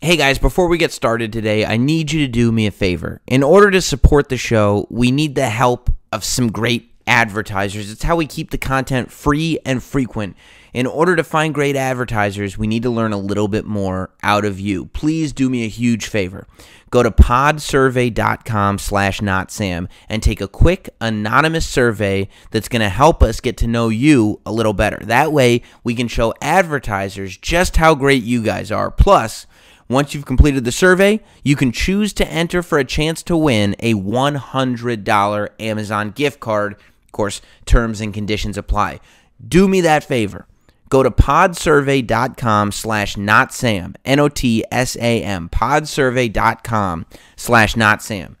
Hey guys, before we get started today, I need you to do me a favor. In order to support the show, we need the help of some great advertisers. It's how we keep the content free and frequent. In order to find great advertisers, we need to learn a little bit more out of you. Please do me a huge favor. Go to podsurvey.com slash notsam and take a quick anonymous survey that's going to help us get to know you a little better. That way, we can show advertisers just how great you guys are. Plus, once you've completed the survey, you can choose to enter for a chance to win a $100 Amazon gift card. Of course, terms and conditions apply. Do me that favor. Go to podsurvey.com slash notsam, N-O-T-S-A-M, podsurvey.com slash notsam.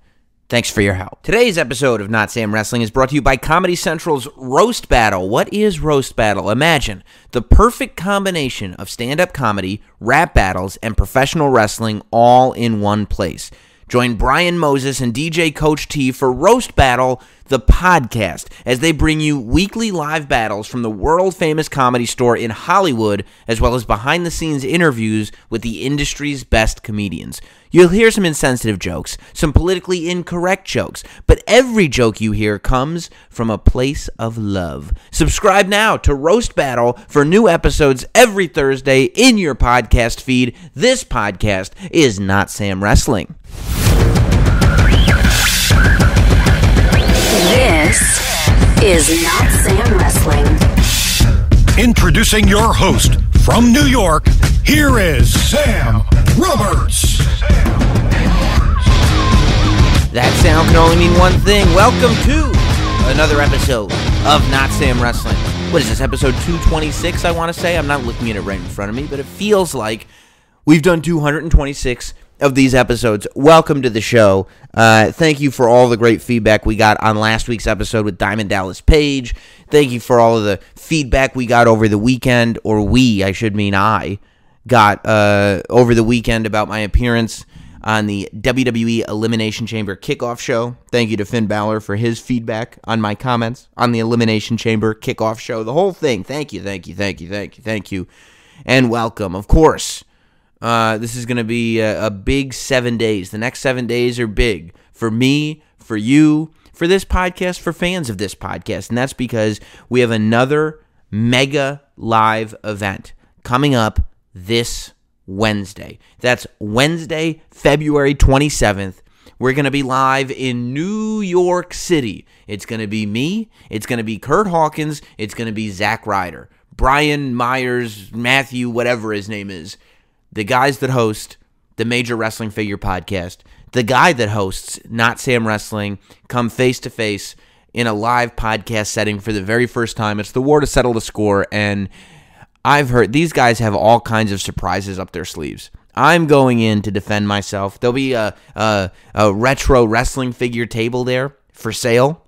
Thanks for your help. Today's episode of Not Sam Wrestling is brought to you by Comedy Central's Roast Battle. What is Roast Battle? Imagine the perfect combination of stand up comedy, rap battles, and professional wrestling all in one place. Join Brian Moses and DJ Coach T for Roast Battle, the podcast, as they bring you weekly live battles from the world famous comedy store in Hollywood, as well as behind the scenes interviews with the industry's best comedians. You'll hear some insensitive jokes, some politically incorrect jokes, but every joke you hear comes from a place of love. Subscribe now to Roast Battle for new episodes every Thursday in your podcast feed. This podcast is Not Sam Wrestling. This is Not Sam Wrestling. Introducing your host from New York, here is Sam Roberts. That sound can only mean one thing. Welcome to another episode of Not Sam Wrestling. What is this, episode 226, I want to say? I'm not looking at it right in front of me, but it feels like we've done 226 of these episodes. Welcome to the show. Uh, thank you for all the great feedback we got on last week's episode with Diamond Dallas Page. Thank you for all of the feedback we got over the weekend, or we, I should mean I, got uh, over the weekend about my appearance on the WWE Elimination Chamber kickoff show. Thank you to Finn Balor for his feedback on my comments on the Elimination Chamber kickoff show. The whole thing. Thank you, thank you, thank you, thank you, thank you, and welcome. Of course, uh, this is going to be a, a big seven days. The next seven days are big for me, for you, for this podcast, for fans of this podcast. And that's because we have another mega live event coming up this Wednesday. That's Wednesday, February 27th. We're going to be live in New York City. It's going to be me, it's going to be Kurt Hawkins, it's going to be Zack Ryder, Brian Myers, Matthew, whatever his name is the guys that host the Major Wrestling Figure podcast, the guy that hosts Not Sam Wrestling, come face to face in a live podcast setting for the very first time. It's the war to settle the score, and I've heard these guys have all kinds of surprises up their sleeves. I'm going in to defend myself. There'll be a, a, a retro wrestling figure table there for sale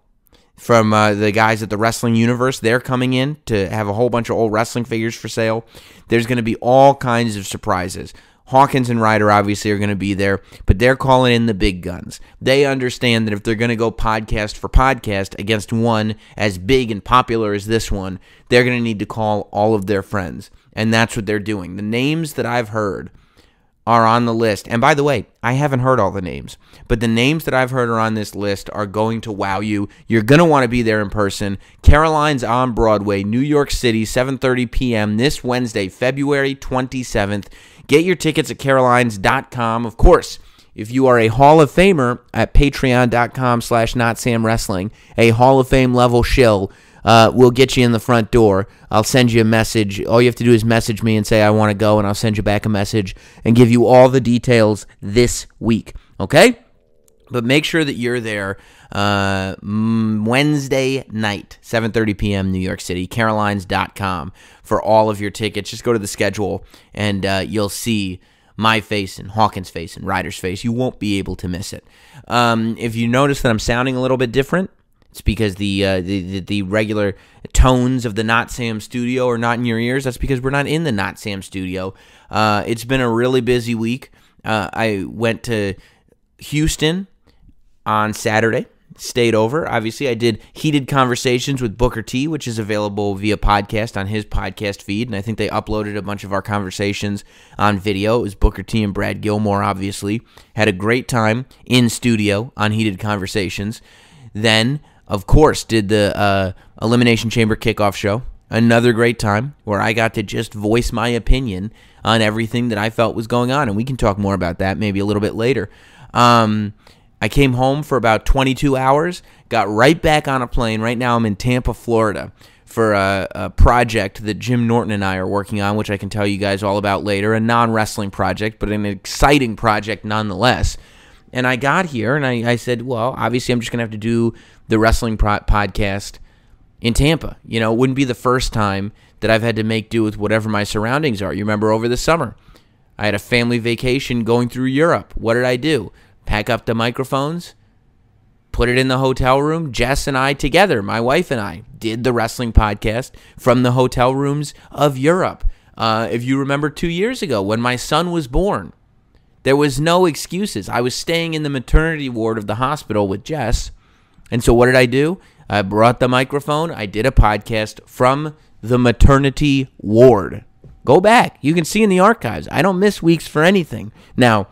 from uh, the guys at the Wrestling Universe. They're coming in to have a whole bunch of old wrestling figures for sale. There's going to be all kinds of surprises. Hawkins and Ryder obviously are going to be there, but they're calling in the big guns. They understand that if they're going to go podcast for podcast against one as big and popular as this one, they're going to need to call all of their friends. And that's what they're doing. The names that I've heard are on the list. And by the way, I haven't heard all the names, but the names that I've heard are on this list are going to wow you. You're going to want to be there in person. Caroline's on Broadway, New York City, 7:30 p.m. this Wednesday, February 27th. Get your tickets at carolines.com. Of course, if you are a Hall of Famer at patreon.com slash notsamwrestling, a Hall of Fame level shill, uh, we'll get you in the front door. I'll send you a message. All you have to do is message me and say, I want to go, and I'll send you back a message and give you all the details this week. Okay? But make sure that you're there uh, Wednesday night, 7.30 p.m., New York City, carolines.com for all of your tickets. Just go to the schedule, and uh, you'll see my face and Hawkins' face and Ryder's face. You won't be able to miss it. Um, if you notice that I'm sounding a little bit different, it's because the, uh, the the regular tones of the Not Sam studio are not in your ears. That's because we're not in the Not Sam studio. Uh, it's been a really busy week. Uh, I went to Houston on Saturday, stayed over. Obviously, I did heated conversations with Booker T, which is available via podcast on his podcast feed, and I think they uploaded a bunch of our conversations on video. It was Booker T and Brad Gilmore. Obviously, had a great time in studio on heated conversations. Then, of course, did the uh, Elimination Chamber kickoff show. Another great time where I got to just voice my opinion on everything that I felt was going on, and we can talk more about that maybe a little bit later. Um, I came home for about 22 hours, got right back on a plane. Right now, I'm in Tampa, Florida, for a, a, project that Jim Norton and I are working on, which I can tell you guys all about later. A non wrestling project, but an exciting project nonetheless. And I got here and I, I said, well, obviously, I'm just going to have to do the wrestling podcast in Tampa. You know, it wouldn't be the first time that I've had to make do with whatever my surroundings are. You remember over the summer, I had a family vacation going through Europe. What did I do? pack up the microphones, put it in the hotel room. Jess and I together, my wife and I, did the wrestling podcast from the hotel rooms of Europe. Uh, if you remember two years ago when my son was born, there was no excuses. I was staying in the maternity ward of the hospital with Jess. And so what did I do? I brought the microphone. I did a podcast from the maternity ward. Go back. You can see in the archives. I don't miss weeks for anything. Now,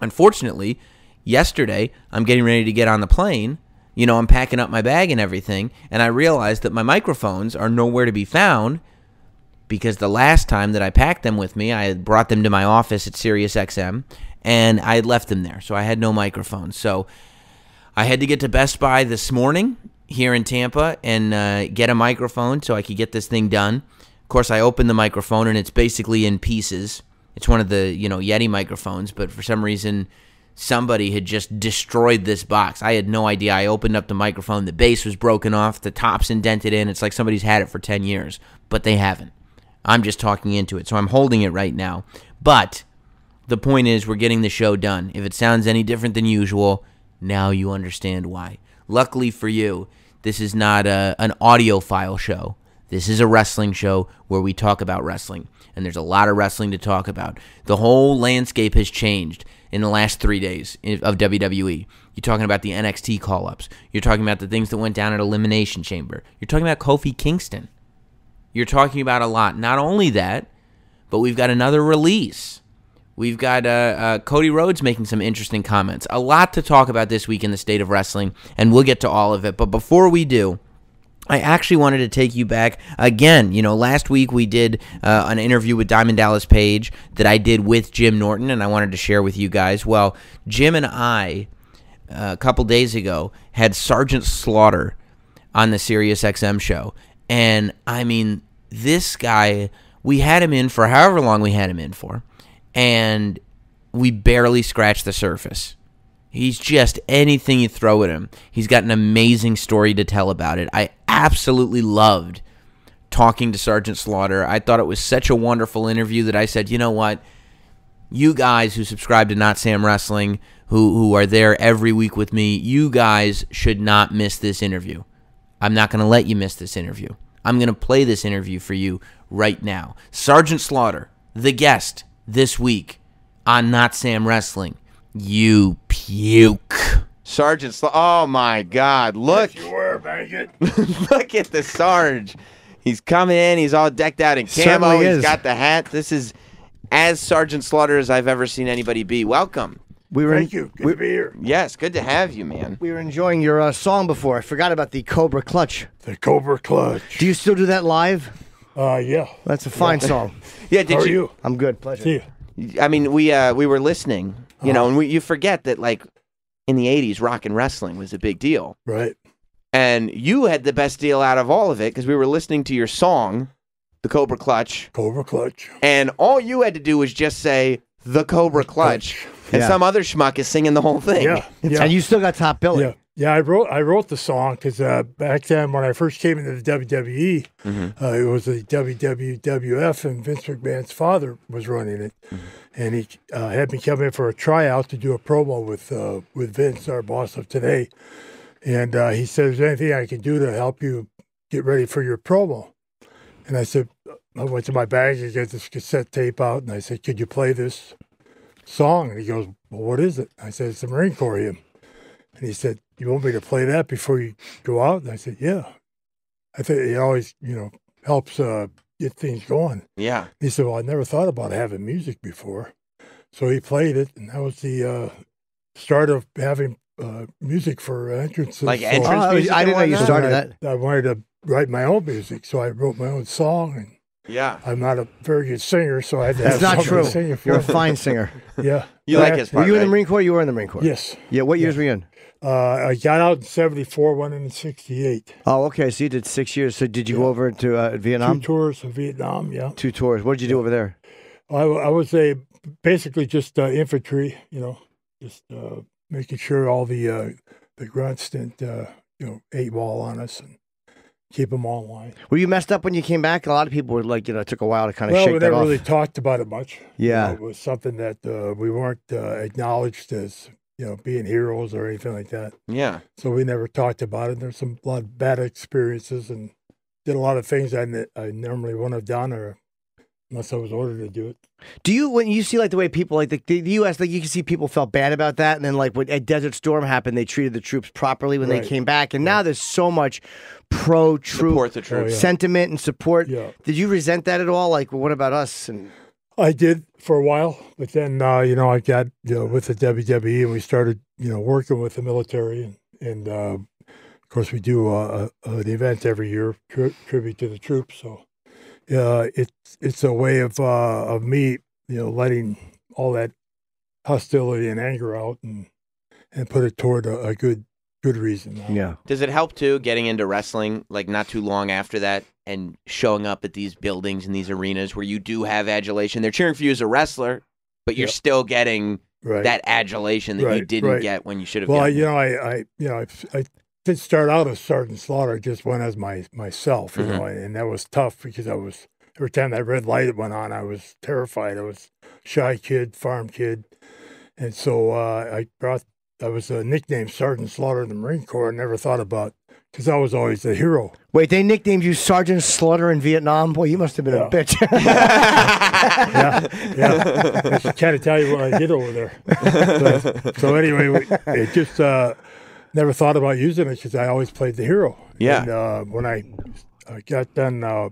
unfortunately, yesterday I'm getting ready to get on the plane. You know, I'm packing up my bag and everything, and I realized that my microphones are nowhere to be found because the last time that I packed them with me, I had brought them to my office at SiriusXM and I had left them there. So I had no microphone. So I had to get to Best Buy this morning here in Tampa and uh, get a microphone so I could get this thing done. Of course, I opened the microphone and it's basically in pieces. It's one of the, you know, Yeti microphones, but for some reason somebody had just destroyed this box. I had no idea. I opened up the microphone, the base was broken off, the top's indented in. It's like somebody's had it for 10 years, but they haven't. I'm just talking into it. So I'm holding it right now. But the point is, we're getting the show done. If it sounds any different than usual, now you understand why. Luckily for you, this is not a, an audiophile show. This is a wrestling show where we talk about wrestling. And there's a lot of wrestling to talk about. The whole landscape has changed in the last three days of WWE. You're talking about the NXT call ups. You're talking about the things that went down at Elimination Chamber. You're talking about Kofi Kingston. You're talking about a lot. Not only that, but we've got another release. We've got uh, uh, Cody Rhodes making some interesting comments. A lot to talk about this week in the state of wrestling, and we'll get to all of it. But before we do, I actually wanted to take you back again. You know, last week we did uh, an interview with Diamond Dallas Page that I did with Jim Norton, and I wanted to share with you guys. Well, Jim and I, uh, a couple days ago, had Sergeant Slaughter on the Sirius XM show. And I mean, this guy, we had him in for however long we had him in for, and we barely scratched the surface. He's just anything you throw at him. He's got an amazing story to tell about it. I absolutely loved talking to Sergeant Slaughter. I thought it was such a wonderful interview that I said, you know what? You guys who subscribe to Not Sam Wrestling, who, who are there every week with me, you guys should not miss this interview. I'm not going to let you miss this interview. I'm going to play this interview for you right now. Sergeant Slaughter, the guest this week on Not Sam Wrestling. You puke. Sergeant Sl- Oh my God! Look, You were, Baggett. look at the Sarge. He's coming in. He's all decked out in camo. Certainly He's is. got the hat. This is as Sergeant Slaughter as I've ever seen anybody be. Welcome. We were Thank you. Good we, to be here. Yes, good to have you, man. we were enjoying your uh, song before. I forgot about the Cobra Clutch. The Cobra Clutch. Do you still do that live? Uh, yeah. That's a fine song. Yeah, did How are you? you? I'm good. Pleasure. See you. I mean, we uh, we were listening, you Uh-huh. know, and we, you forget that like in the '80s, rock and wrestling was a big deal, Right. and you had the best deal out of all of it because we were listening to your song, "The Cobra Clutch," Cobra Clutch. and all you had to do was just say "The Cobra Clutch," and Yeah. some other schmuck is singing the whole thing. Yeah. Yeah. And you still got top billing. yeah. Yeah, I wrote I wrote the song because uh, back then when I first came into the WWE, Mm-hmm. uh, it was the WWF and Vince McMahon's father was running it, Mm-hmm. and he uh, had me come in for a tryout to do a promo with uh, with Vince, our boss of today, and uh, he said, "Is there anything I can do to help you get ready for your promo?" And I said, I went to my bag and get this cassette tape out, and I said, "Could you play this song?" And he goes, "Well, what is it?" I said, "It's a Marine Corps hymn." And he said, you want me to play that before you go out? And I said, yeah. I think it always, you know, helps uh, get things going. Yeah. He said, well, I never thought about having music before. So he played it, and that was the uh, start of having uh, music for entrances. Like So entrance Oh, I, music I didn't know you whatnot? started I, that. I wanted to write my own music, so I wrote my own song. And Yeah. I'm not a very good singer, so I had to have That's not somebody true. to sing it for. You're a fine singer. yeah. You But like I- his Were part, you in the? Marine Corps? You were in the Marine Corps. Yes. Yeah. What years were you in? Uh, I got out in '74, went in '68. Oh, okay. So you did six years. So did you go over to uh, Vietnam? Two tours of Vietnam. Yeah. Two tours. What did you do over there? I, I was a basically just uh, infantry. You know, just uh, making sure all the uh, the grunts didn't uh, you know eight ball on us and keep them all in line. Were you messed up when you came back? A lot of people were like, you know, it took a while to kind of well, shake we that never really talked about it much. You Yeah. know, it was something that uh, we weren't uh, acknowledged as you know being heroes or anything like that. Yeah. So we never talked about it. There's some a lot of bad experiences and did a lot of things I, I normally wouldn't have done or unless I was ordered to do it. Do you when you see like the way people like the, the, the U.S. like you can see people felt bad about that, and then like when at Desert Storm happened, they treated the troops properly when they came back, and now there's so much pro troop Support the troops. yeah. sentiment and support. Yeah. Did you resent that at all? Like, what about us? And I did for a while, but then uh, you know I got you know with the WWE and we started you know working with the military and and uh, of course we do uh, a, an event every year tri- tribute to the troops. So uh, it's it's a way of uh, of me you know letting all that hostility and anger out and and put it toward a, a good good reason. Yeah, Does it help too getting into wrestling like not too long after that and showing up at these buildings and these arenas where you do have adulation? They're cheering for you as a wrestler, but you're Yep. still getting right. that adulation that you didn't right. get when you should have Well, gotten. you know, I, I, you know, I, I did start out as Sergeant Slaughter. I just went as my myself, you know, and that was tough because I was every time that red light went on, I was terrified. I was shy kid, farm kid, and so uh, I brought. I was a nickname Sergeant Slaughter in the Marine Corps. I never thought about because I was always the hero. wait, they nicknamed you Sergeant Slaughter in Vietnam. Boy, you must have been Yeah. a bitch. Yeah, yeah. I should kind of tell you what I did over there. So, so anyway, we, it just uh, never thought about using it because I always played the hero. Yeah. And uh, when I uh, got done, uh,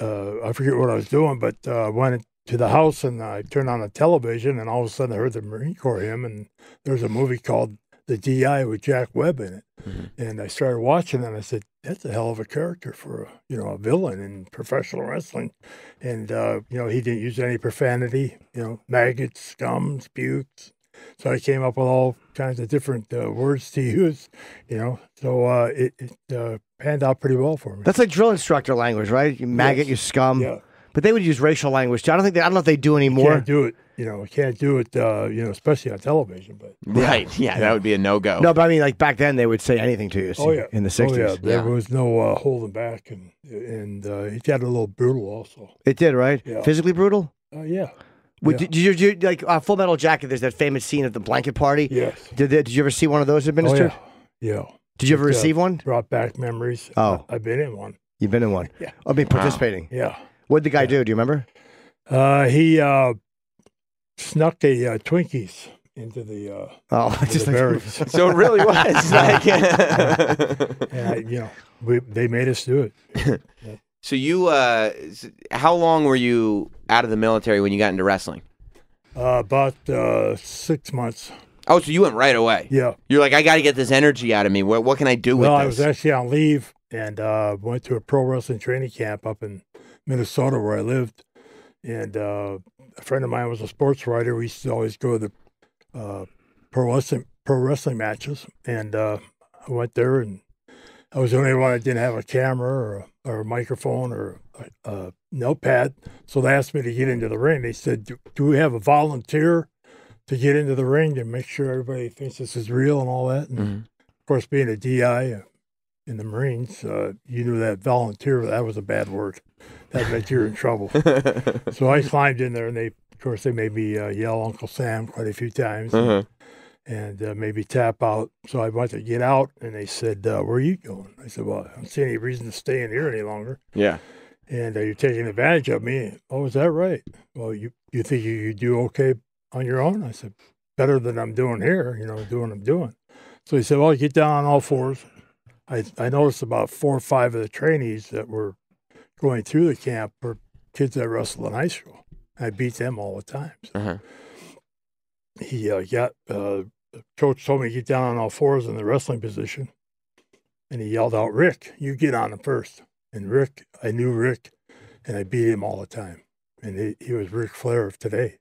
uh, I forget what I was doing, but uh, went to the house and I turned on the television, and all of a sudden I heard the Marine Corps hymn, and there was a movie called The DI with Jack Webb in it, and I started watching, it and I said, "That's a hell of a character for a you know a villain in professional wrestling." and uh, you know he didn't use any profanity, you know, maggots, scum, spukes. So I came up with all kinds of different uh, words to use, you know. So uh, it, it uh, panned out pretty well for me. That's like drill instructor language, right? You maggot, Yes. you scum. yeah, But they would use racial language too. I don't think they, I don't know if they do anymore. you anymore. can't do it, you know, can't do it, uh, you know, especially on television. But right. Yeah, that would be a no go. No, but I mean, like back then, they would say anything to you. oh yeah, in the oh, '60s, yeah, there Yeah. was no uh, holding back, and and uh, it got a little brutal also. it did, right? Yeah. Physically brutal. Uh, yeah, Would, Yeah. did, you, did you like uh, Full Metal Jacket? There's that famous scene at the blanket party. yes, Did, they- did you ever see one of those oh administered? yeah, yeah. Did you ever It, uh, receive one? Brought back memories. Oh. I've been in one. You've been in one. Yeah. I mean, participating. Yeah. What did the guy do? Do you remember? Uh, he uh, snuck a uh, Twinkies into the, uh, Oh, into just the like, So it really was like. and I, you know, we, they made us do it. So you, uh, how long were you out of the military when you got into wrestling? Uh, about uh, six months. Oh, so you went right away. Yeah. You're like, I got to get this energy out of me. What, what can I do with Well, I was actually on leave and uh, went to a pro wrestling training camp up in Minnesota where I lived. And uh, a friend of mine was a sports writer. We used to always go to the uh, pro wrestling pro wrestling matches, and uh, I went there, and I was the only one that didn't have a camera or a, or a microphone or a, a notepad. So they asked me to get into the ring. They said, "Do, do we have a volunteer to get into the ring to make sure everybody thinks this is real and all that?" And Mhm. of course, being a DI uh, in the Marines, uh, you knew that volunteer that was a bad word. That meant you're in trouble. so I climbed in there, and they, of course, they made me uh, yell Uncle Sam quite a few times, Uh-huh. And uh, maybe tap out. So I went to get out, and they said, uh, "Where are you going?" I said, "Well, I don't see any reason to stay in here any longer." Yeah. And uh, you're taking advantage of me. Oh, is that right? Well, you you think you, you do okay on your own? I said, better than I'm doing here. You know, doing what I'm doing. So he said, "Well, get down on all fours." I I noticed about four or five of the trainees that were going through the camp were kids that wrestled in high school. I beat them all the time. So Uh-huh. he uh, got uh, coach told me to get down on all fours in the wrestling position, and he yelled out, "Rick, you get on him first. And Rick, I knew Rick, and I beat him all the time. And he, he was Ric Flair of today.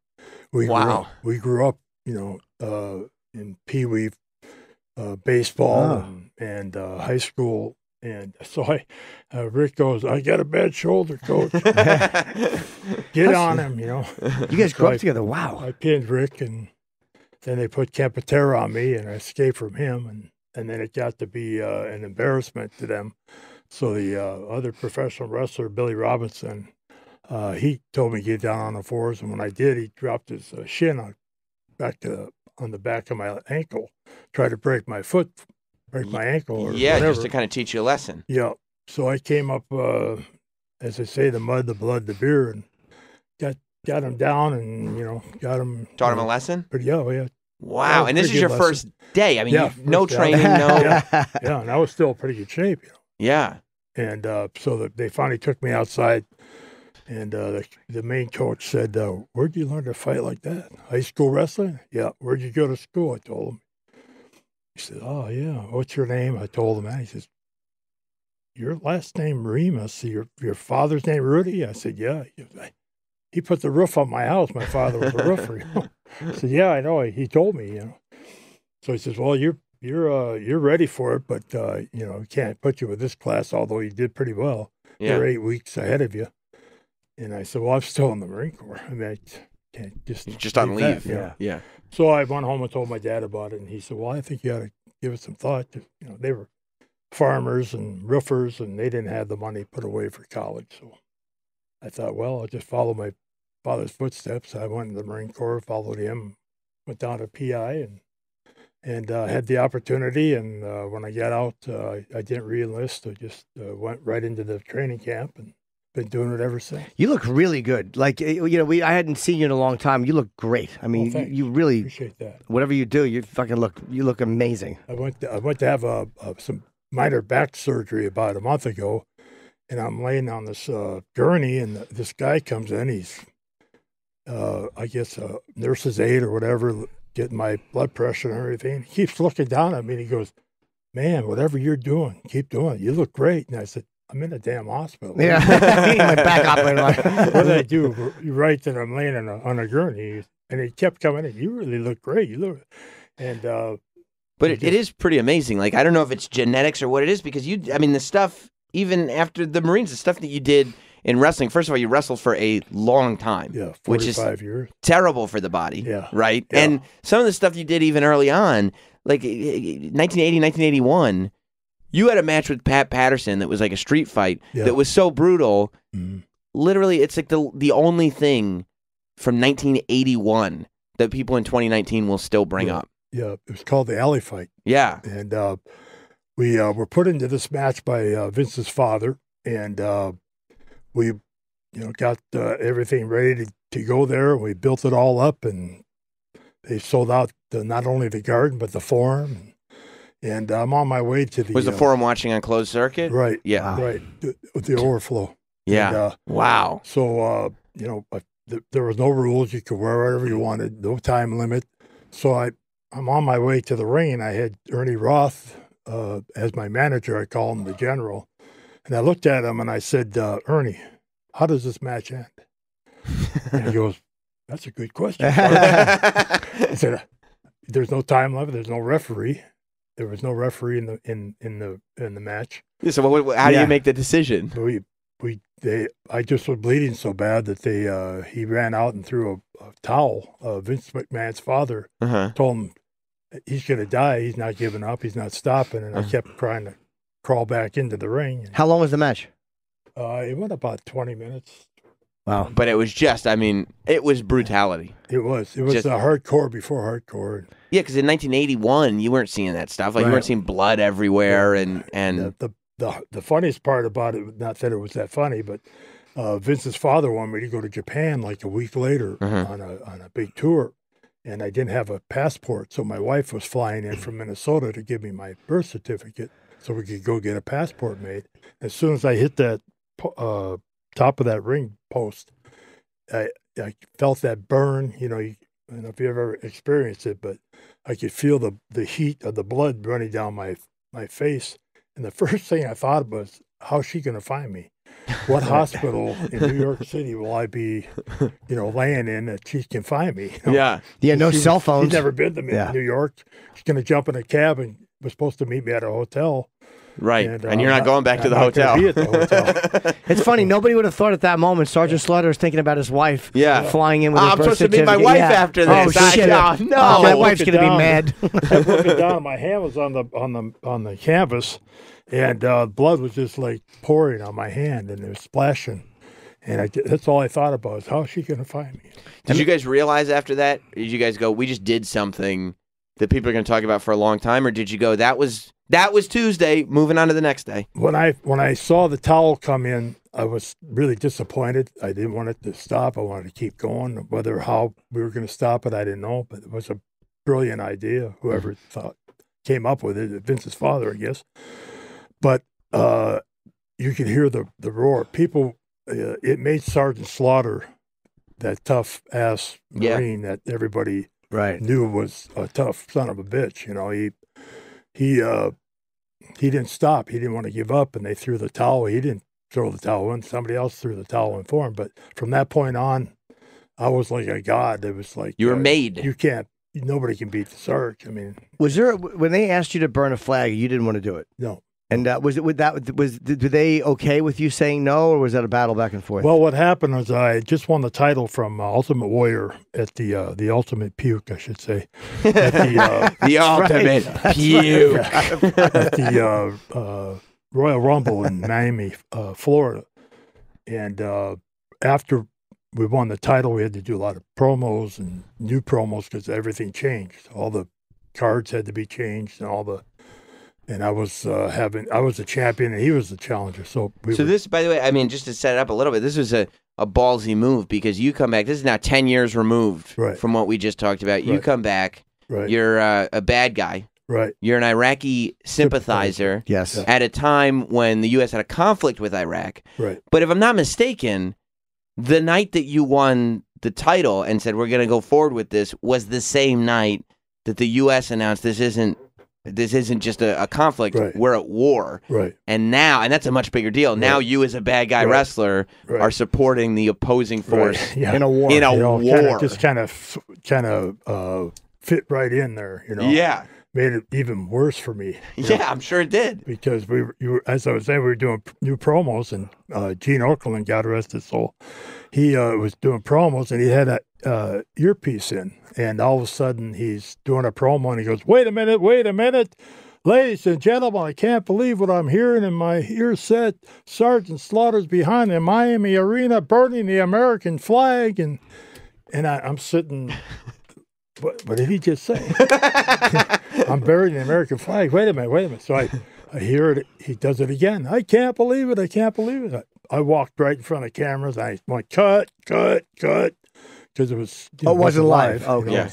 We grew Wow. up, we grew up, you know, uh, in Pee Wee uh, baseball Oh. and, and uh, high school. And so I, uh, Rick goes, I got a bad shoulder, coach. Get on him, you know. You guys grew So I- up together. Wow. I pinned Rick, and then they put Ken Patera on me, and I escaped from him, and, and then it got to be uh, an embarrassment to them. So the uh, other professional wrestler, Billy Robinson, uh, he told me to get down on the fours, and when I did, he dropped his uh, shin on back to the, on the back of my ankle, tried to break my foot, break my ankle, or yeah, whatever. just to kind of teach you a lesson. Yeah. So I came up, uh, as they say, the mud, the blood, the beer, and got got him down, and you know, got him. Taught him a lesson. Pretty, yeah, yeah, Wow, and this is your good first day. I mean, Yeah, no day. training, no. Yeah. yeah. And I was still in pretty good shape, you know. yeah. And uh, so that they finally took me outside, and uh, the, the main coach said, uh, "Where'd you learn to fight like that? High school wrestling? Yeah. Where'd you go to school?" I told him. He said, "Oh yeah. What's your name?" I told him that. He says, "Your last name Remus. Your your father's name Rudy." I said, "Yeah." He, goes, "I- he put the roof on my house. My father was a roofer. You know? I said, "Yeah, I know." He told me, you know. So he says, "Well, you're you're uh, you're ready for it, but uh, you know, we can't put you with this class. Although you did pretty well, Yeah. they're eight weeks ahead of you." And I said, "Well, I'm still in the Marine Corps. I mean, I can't just You're just on that, leave. you know." Yeah. So I went home and told my dad about it, and he said, "Well, I think you ought to give it some thought. To, you know, they were farmers and roofers, and they didn't have the money put away for college. So I thought, well, I'll just follow my father's footsteps. I went in the Marine Corps, followed him, went down to PI, and and uh, had the opportunity. And uh, when I got out, uh, I, I didn't reenlist. I just uh, went right into the training camp and been doing it ever since. You look really good. Like eh, you know, we I hadn't seen you in a long time. You look great. I mean, you, you really Appreciate that. whatever you do, you fucking look you look amazing. I went to, I went to have a, a some minor back surgery about a month ago, and I'm laying on this uh, gurney, and this guy comes in. He's, uh, I guess, a nurse's aide or whatever, getting my blood pressure and everything. He keeps looking down at me, and he goes, "Man, whatever you're doing, keep doing it. You look great." And I said, "I'm in a damn hospital. Yeah, my back operated on. what did I do? You right that I'm laying on a, on a gurney." And he kept coming in. You really look great. You look, and uh, But it, it is pretty amazing. Like I don't know if it's genetics or what it is because you. I mean, the stuff even after the Marines, the stuff that you did in wrestling. First of all, you wrestled for a long time, yeah, which is 45 years. terrible for the body. Yeah. Right. Yeah. And some of the stuff you did even early on, like eh, eh, 1980, 1981, you had a match with Pat Patterson that was like a street fight Yeah. that was so brutal. Mhm. Literally, it's like the the only thing from 1981 that people in 2019 will still bring Yeah. up. Yeah, it was called the Alley Fight. Yeah. and uh, we uh, were put into this match by uh, Vince's father, and uh, we, you know, got uh, everything ready to, to go there. We built it all up, and they sold out the, not only the garden but the forum. And I'm on my way to the Was the uh, forum watching on closed circuit? right, Yeah. right, the, with the overflow. Yeah. And, uh, wow. so, uh, you know, uh, th- there was no rules. You could wear whatever you wanted, no time limit. So I, I'm on my way to the ring, and I had Ernie Roth uh, as my manager. I call him the general. And I looked at him and I said, uh, Ernie, how does this match end? And he goes, That's a good question. I said, There's no time limit. There's no referee. There was no referee in the in in the in the match. Yeah, so what, how do Yeah. you make the decision? we we they I just was bleeding so bad that they uh he ran out and threw a, a towel. Uh, Vince McMahon's father Uh-huh. told him he's gonna die. He's not giving up. He's not stopping. And I Uh-huh. kept trying to crawl back into the ring. How long was the match? Uh, it went about twenty minutes. Wow. But it was just, I mean, it was brutality. It was it was Just- uh, hardcore before hardcore. Yeah, because in 1981, you weren't seeing that stuff. Like you weren't seeing blood everywhere, and and the, the the the funniest part about it, not that it was that funny, but uh, Vince's father wanted me to go to Japan like a week later Mhm. on a on a big tour, and I didn't have a passport. So my wife was flying in from Minnesota to give me my birth certificate so we could go get a passport made. As soon as I hit that uh, top of that ring post, I, I felt that burn. You know, you, I don't know if you ever experienced it, but I could feel the, the heat of the blood running down my my face. And the first thing I thought was, how's she going to find me? What hospital in New York City will I be, you know, laying in that she can find me? you know? Yeah. Yeah, no She was- cell phones. She's never been to me Yeah. New York. She's going to jump in a cab and was supposed to meet me at a hotel. Right. And, And, uh, you're not going back to I'm the not hotel. be at the hotel. It's funny. Nobody would have thought at that moment Sergeant Slaughter was thinking about his wife. Yeah. flying in with Oh, I'm supposed to meet my wife Yeah. after Oh this. I- shit! oh, no. Oh, my wife's gonna be mad. I'm looking down. My hand was on the on the on the canvas, and uh, blood was just like pouring on my hand, and it was splashing. And I, that's all I thought about is how is she going to find me? Did you guys realize after that? Did you guys go, we just did something that people are going to talk about for a long time? Or did you go, that was that was Tuesday, moving on to the next day? When I when I saw the towel come in, I was really disappointed. I didn't want it to stop. I wanted to keep going. Whether how we were going to stop it, I didn't know. But it was a brilliant idea. Whoever thought came up with it, Vince's father, I guess. But uh, you could hear the the roar. People, uh, it made Sergeant Slaughter, that tough ass Yeah. Marine that everybody Right. knew was a tough son of a bitch. You know, he he uh he didn't stop. He didn't want to give up, and they threw the towel. He didn't throw the towel in. Somebody else threw the towel in for him. But from that point on, I was like a god. It was like You were uh, made. You can't. Nobody can beat the Sarge. I mean, Was there when they asked you to burn a flag, you didn't want to do it? no. And uh, was it with that? Was did, were they okay with you saying no, or was that a battle back and forth? Well, what happened was I just won the title from uh, Ultimate Warrior at the uh, the Ultimate Puke, I should say, at the uh, The ultimate puke. at the uh, uh, Royal Rumble in Miami, uh, Florida. And uh, after we won the title, we had to do a lot of promos and new promos because everything changed. All the cards had to be changed and all the. And I was uh, having, I was the champion and he was the challenger. So we So were, this, by the way, I mean, just to set it up a little bit, this was a, a ballsy move because you come back. This is now ten years removed Right. from what we just talked about. You Right. come back. right, You're uh, a bad guy. right, You're an Iraqi sympathizer yes. at a time when the U.S. had a conflict with Iraq. right, But if I'm not mistaken, the night that you won the title and said we're going to go forward with this was the same night that the U.S. announced this isn't this isn't just a, a conflict. Right. We're at war. right, And now, and that's a much bigger deal. Now Right. you, as a bad guy Right. wrestler, right. are supporting the opposing force Right. Yeah. In a war. in a you know, war. Kinda, just kind of, kind of uh, fit right in there. You know, Yeah, made it even worse for me. yeah, I'm sure it did. because we were, you were, as I was saying, we were doing new promos, and uh, Gene Okerlund, God rest his soul, he uh, was doing promos, and he had a uh, earpiece in, and all of a sudden he's doing a promo, and he goes, "Wait a minute, wait a minute." Ladies and gentlemen, I can't believe what I'm hearing in my ear set. Sergeant Slaughter's behind the Miami Arena burning the American flag. And and I, I'm sitting, what, what did he just say? I'm burying the American flag. Wait a minute, wait a minute. So I, I hear it. He does it again. I can't believe it. I can't believe it. I, I walked right in front of cameras. I went cut, cut, cut, because it was. you Oh, it wasn't live. you Okay. know. Yeah.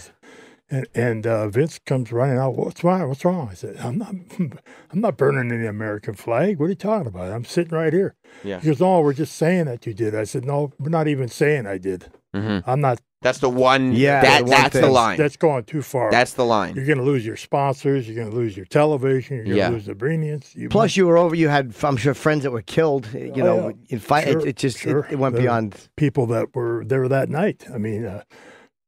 And and uh, Vince comes running out. What's wrong? What's wrong? I said, I'm not. I'm not burning any American flag. What are you talking about? I'm sitting right here. Yeah. He goes, No, we're just saying that you did. I said, No, we're not even saying I did. Mhm. I'm not. That's the one. Yeah, that, the one that's the line. That's going too far. that's the line. You're going to lose your sponsors. You're going to lose your television. You're going to Yeah. lose the brilliance. You Plus, you were over. You had, I'm sure, friends that were killed. You Oh, know, yeah. in fight. Sure, it, it just sure. it, it went There- beyond. people that were there that night. I mean, uh,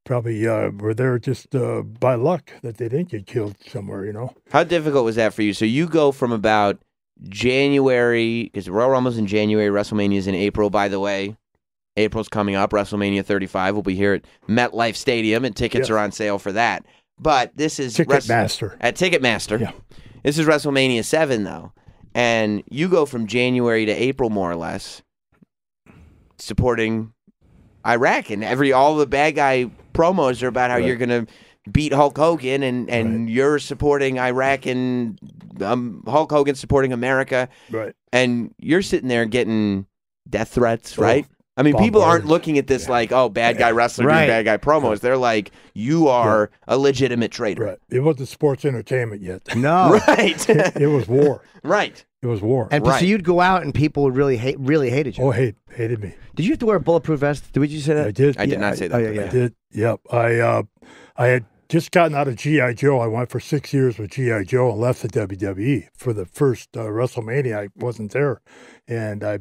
probably uh, were there just uh, by luck that they didn't get killed somewhere. You know. How difficult was that for you? So you go from about January, because Royal Rumble's in January, WrestleMania's in April, by the way. April's coming up. WrestleMania 35 will be here at MetLife Stadium, and tickets are on sale for that. But this is Ticketmaster. at Ticketmaster. Yeah. This is WrestleMania 7, though. And you go from January to April, more or less, supporting Iraq. And every all the bad guy promos are about how Right. you're going to beat Hulk Hogan, and, and you're supporting Iraq, and um, Hulk Hogan supporting America. Right. And you're sitting there getting death threats, Oh, right? I mean, people aren't looking at this like, oh, bad guy wrestler Right. doing bad guy promos. They're like, you are a legitimate traitor. Right. It wasn't sports entertainment yet. No. Right. it was war. right. It was war. And Right. so you'd go out and people would really hate, really hated you. oh, hate hated me. Did you have to wear a bulletproof vest? Did you say that? I did. I did not say that. Oh, yeah, yeah. I did. Yep. I uh, I had just gotten out of GI Joe. I went for six years with GI Joe and left the WWE for the first uh, WrestleMania. I wasn't there, and I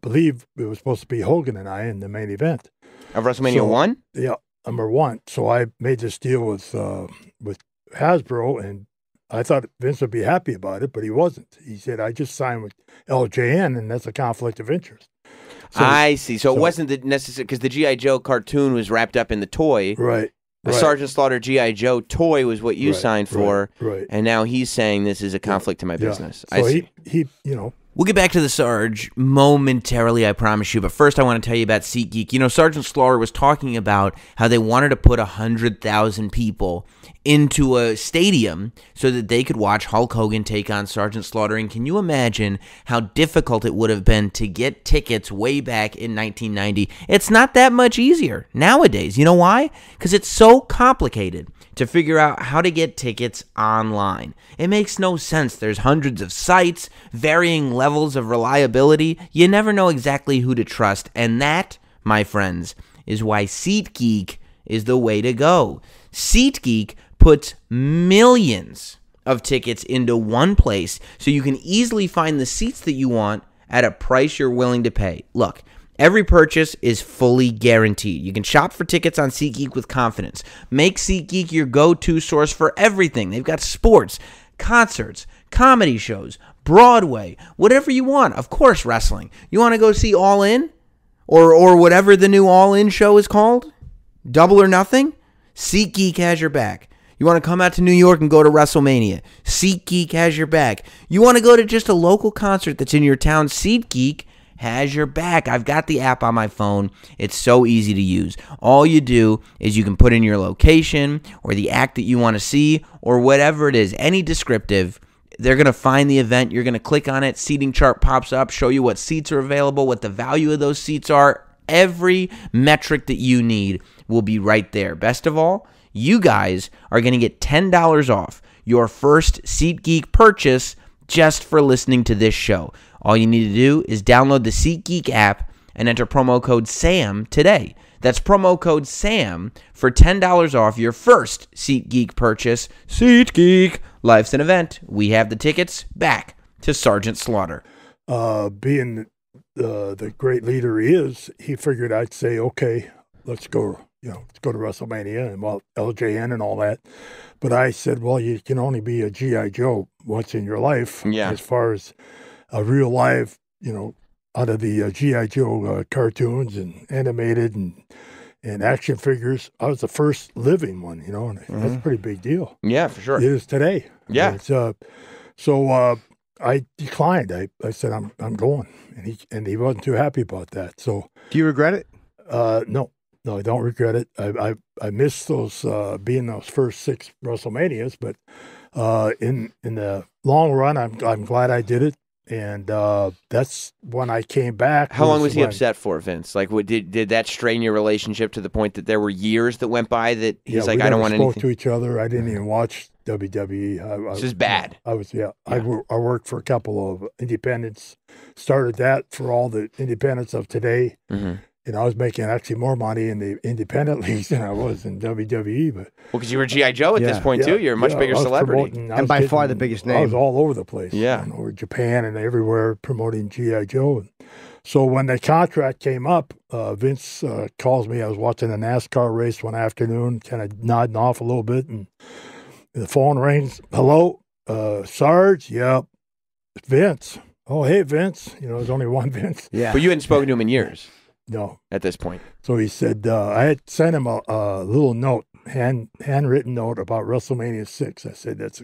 believe it was supposed to be Hogan and I in the main event. Of WrestleMania So- 1? Yeah, number one. So I made this deal with uh, with Hasbro, and I thought Vince would be happy about it, but he wasn't. He said, "I just signed with LJN, and that's a conflict of interest." So- I see. So, it wasn't the necessary because the GI Joe cartoon was wrapped up in the toy. right. The right, Sergeant Slaughter GI Joe toy was what you right, signed for, Right. right. and now he's saying this is a conflict to my Yeah. business. I So see. he, he, you know, We'll get back to the Sarge momentarily, I promise you. But first, I want to tell you about SeatGeek. You know, Sergeant Slaughter was talking about how they wanted to put 100,000 people into a stadium so that they could watch Hulk Hogan take on Sergeant Slaughter. And can you imagine how difficult it would have been to get tickets way back in 1990? It's not that much easier nowadays. You know why? Because it's so complicated to figure out how to get tickets online. It makes no sense. There's hundreds of sites, varying levels of reliability. You never know exactly who to trust. And that, my friends, is why SeatGeek is the way to go. SeatGeek puts millions of tickets into one place so you can easily find the seats that you want at a price you're willing to pay. Look, Every purchase is fully guaranteed. You can shop for tickets on SeatGeek with confidence. Make SeatGeek your go to source for everything. They've got sports, concerts, comedy shows, Broadway, whatever you want. Of course, wrestling. You want to go see All In? Or, or whatever the new All In show is called? Double or Nothing? SeatGeek has your back. You want to come out to New York and go to WrestleMania? SeatGeek has your back. You want to go to just a local concert that's in your town? SeatGeek has your back. I've got the app on my phone. It's so easy to use. All you do is you can put in your location or the act that you want to see or whatever it is, any descriptive. They're going to find the event. You're going to click on it. Seating chart pops up, show you what seats are available, what the value of those seats are. Every metric that you need will be right there. Best of all, you guys are going to get $10 off your first SeatGeek purchase just for listening to this show. All you need to do is download the SeatGeek app and enter promo code SAM today. That's promo code SAM for $10 off your first SeatGeek purchase. SeatGeek. Life's an event. We have the tickets back to Sergeant Slaughter. uh, being uh, the great leader he is, he figured I'd say, okay, let's go, you know, let's go to WrestleMania and well, LJN and all that. But I said, well, you can only be a GI Joe once in your life. Yeah. As far as a real live, you know, out of the uh, GI Joe uh, cartoons and animated and and action figures, I was the first living one. You know, and that's a pretty big deal. Yeah, for sure. It is today. Yeah. It's, uh, so uh, I declined. I, I said I'm I'm going, and he and he wasn't too happy about that. So Do you regret it? uh, no, no, I don't regret it. I I, I missed those uh, being those first six WrestleManias, but uh, in in the long run, I'm I'm glad I did it. And uh, that's when I came back. How long was he when- upset for, Vince? Like, what, did did that strain your relationship to the point that there were years that went by that he's Yeah, like, I don't want spoke anything? to each other. I didn't even watch WWE. I, I, This is bad. I was yeah. Yeah. wor- I worked for a couple of independents. Started that for all the independents of today. Mhm. And I was making actually more money in the independent leagues than I was in WWE. But Well, because you were GI Joe at this point yeah, too. You're a much yeah, bigger celebrity. And was by far the biggest name. I was all over the place. Yeah. you know, over Japan and everywhere promoting GI Joe. So when the contract came up, uh, Vince uh, calls me. I was watching a NASCAR race one afternoon, kind of nodding off a little bit, and the phone rings. Hello, uh, Sarge. Yep, Vince. Oh, hey, Vince. You know, there's only one Vince. Yeah. But you hadn't spoken to him in years No. at this point. So he said uh, I had sent him a, a little note, hand handwritten note about WrestleMania six. I said that's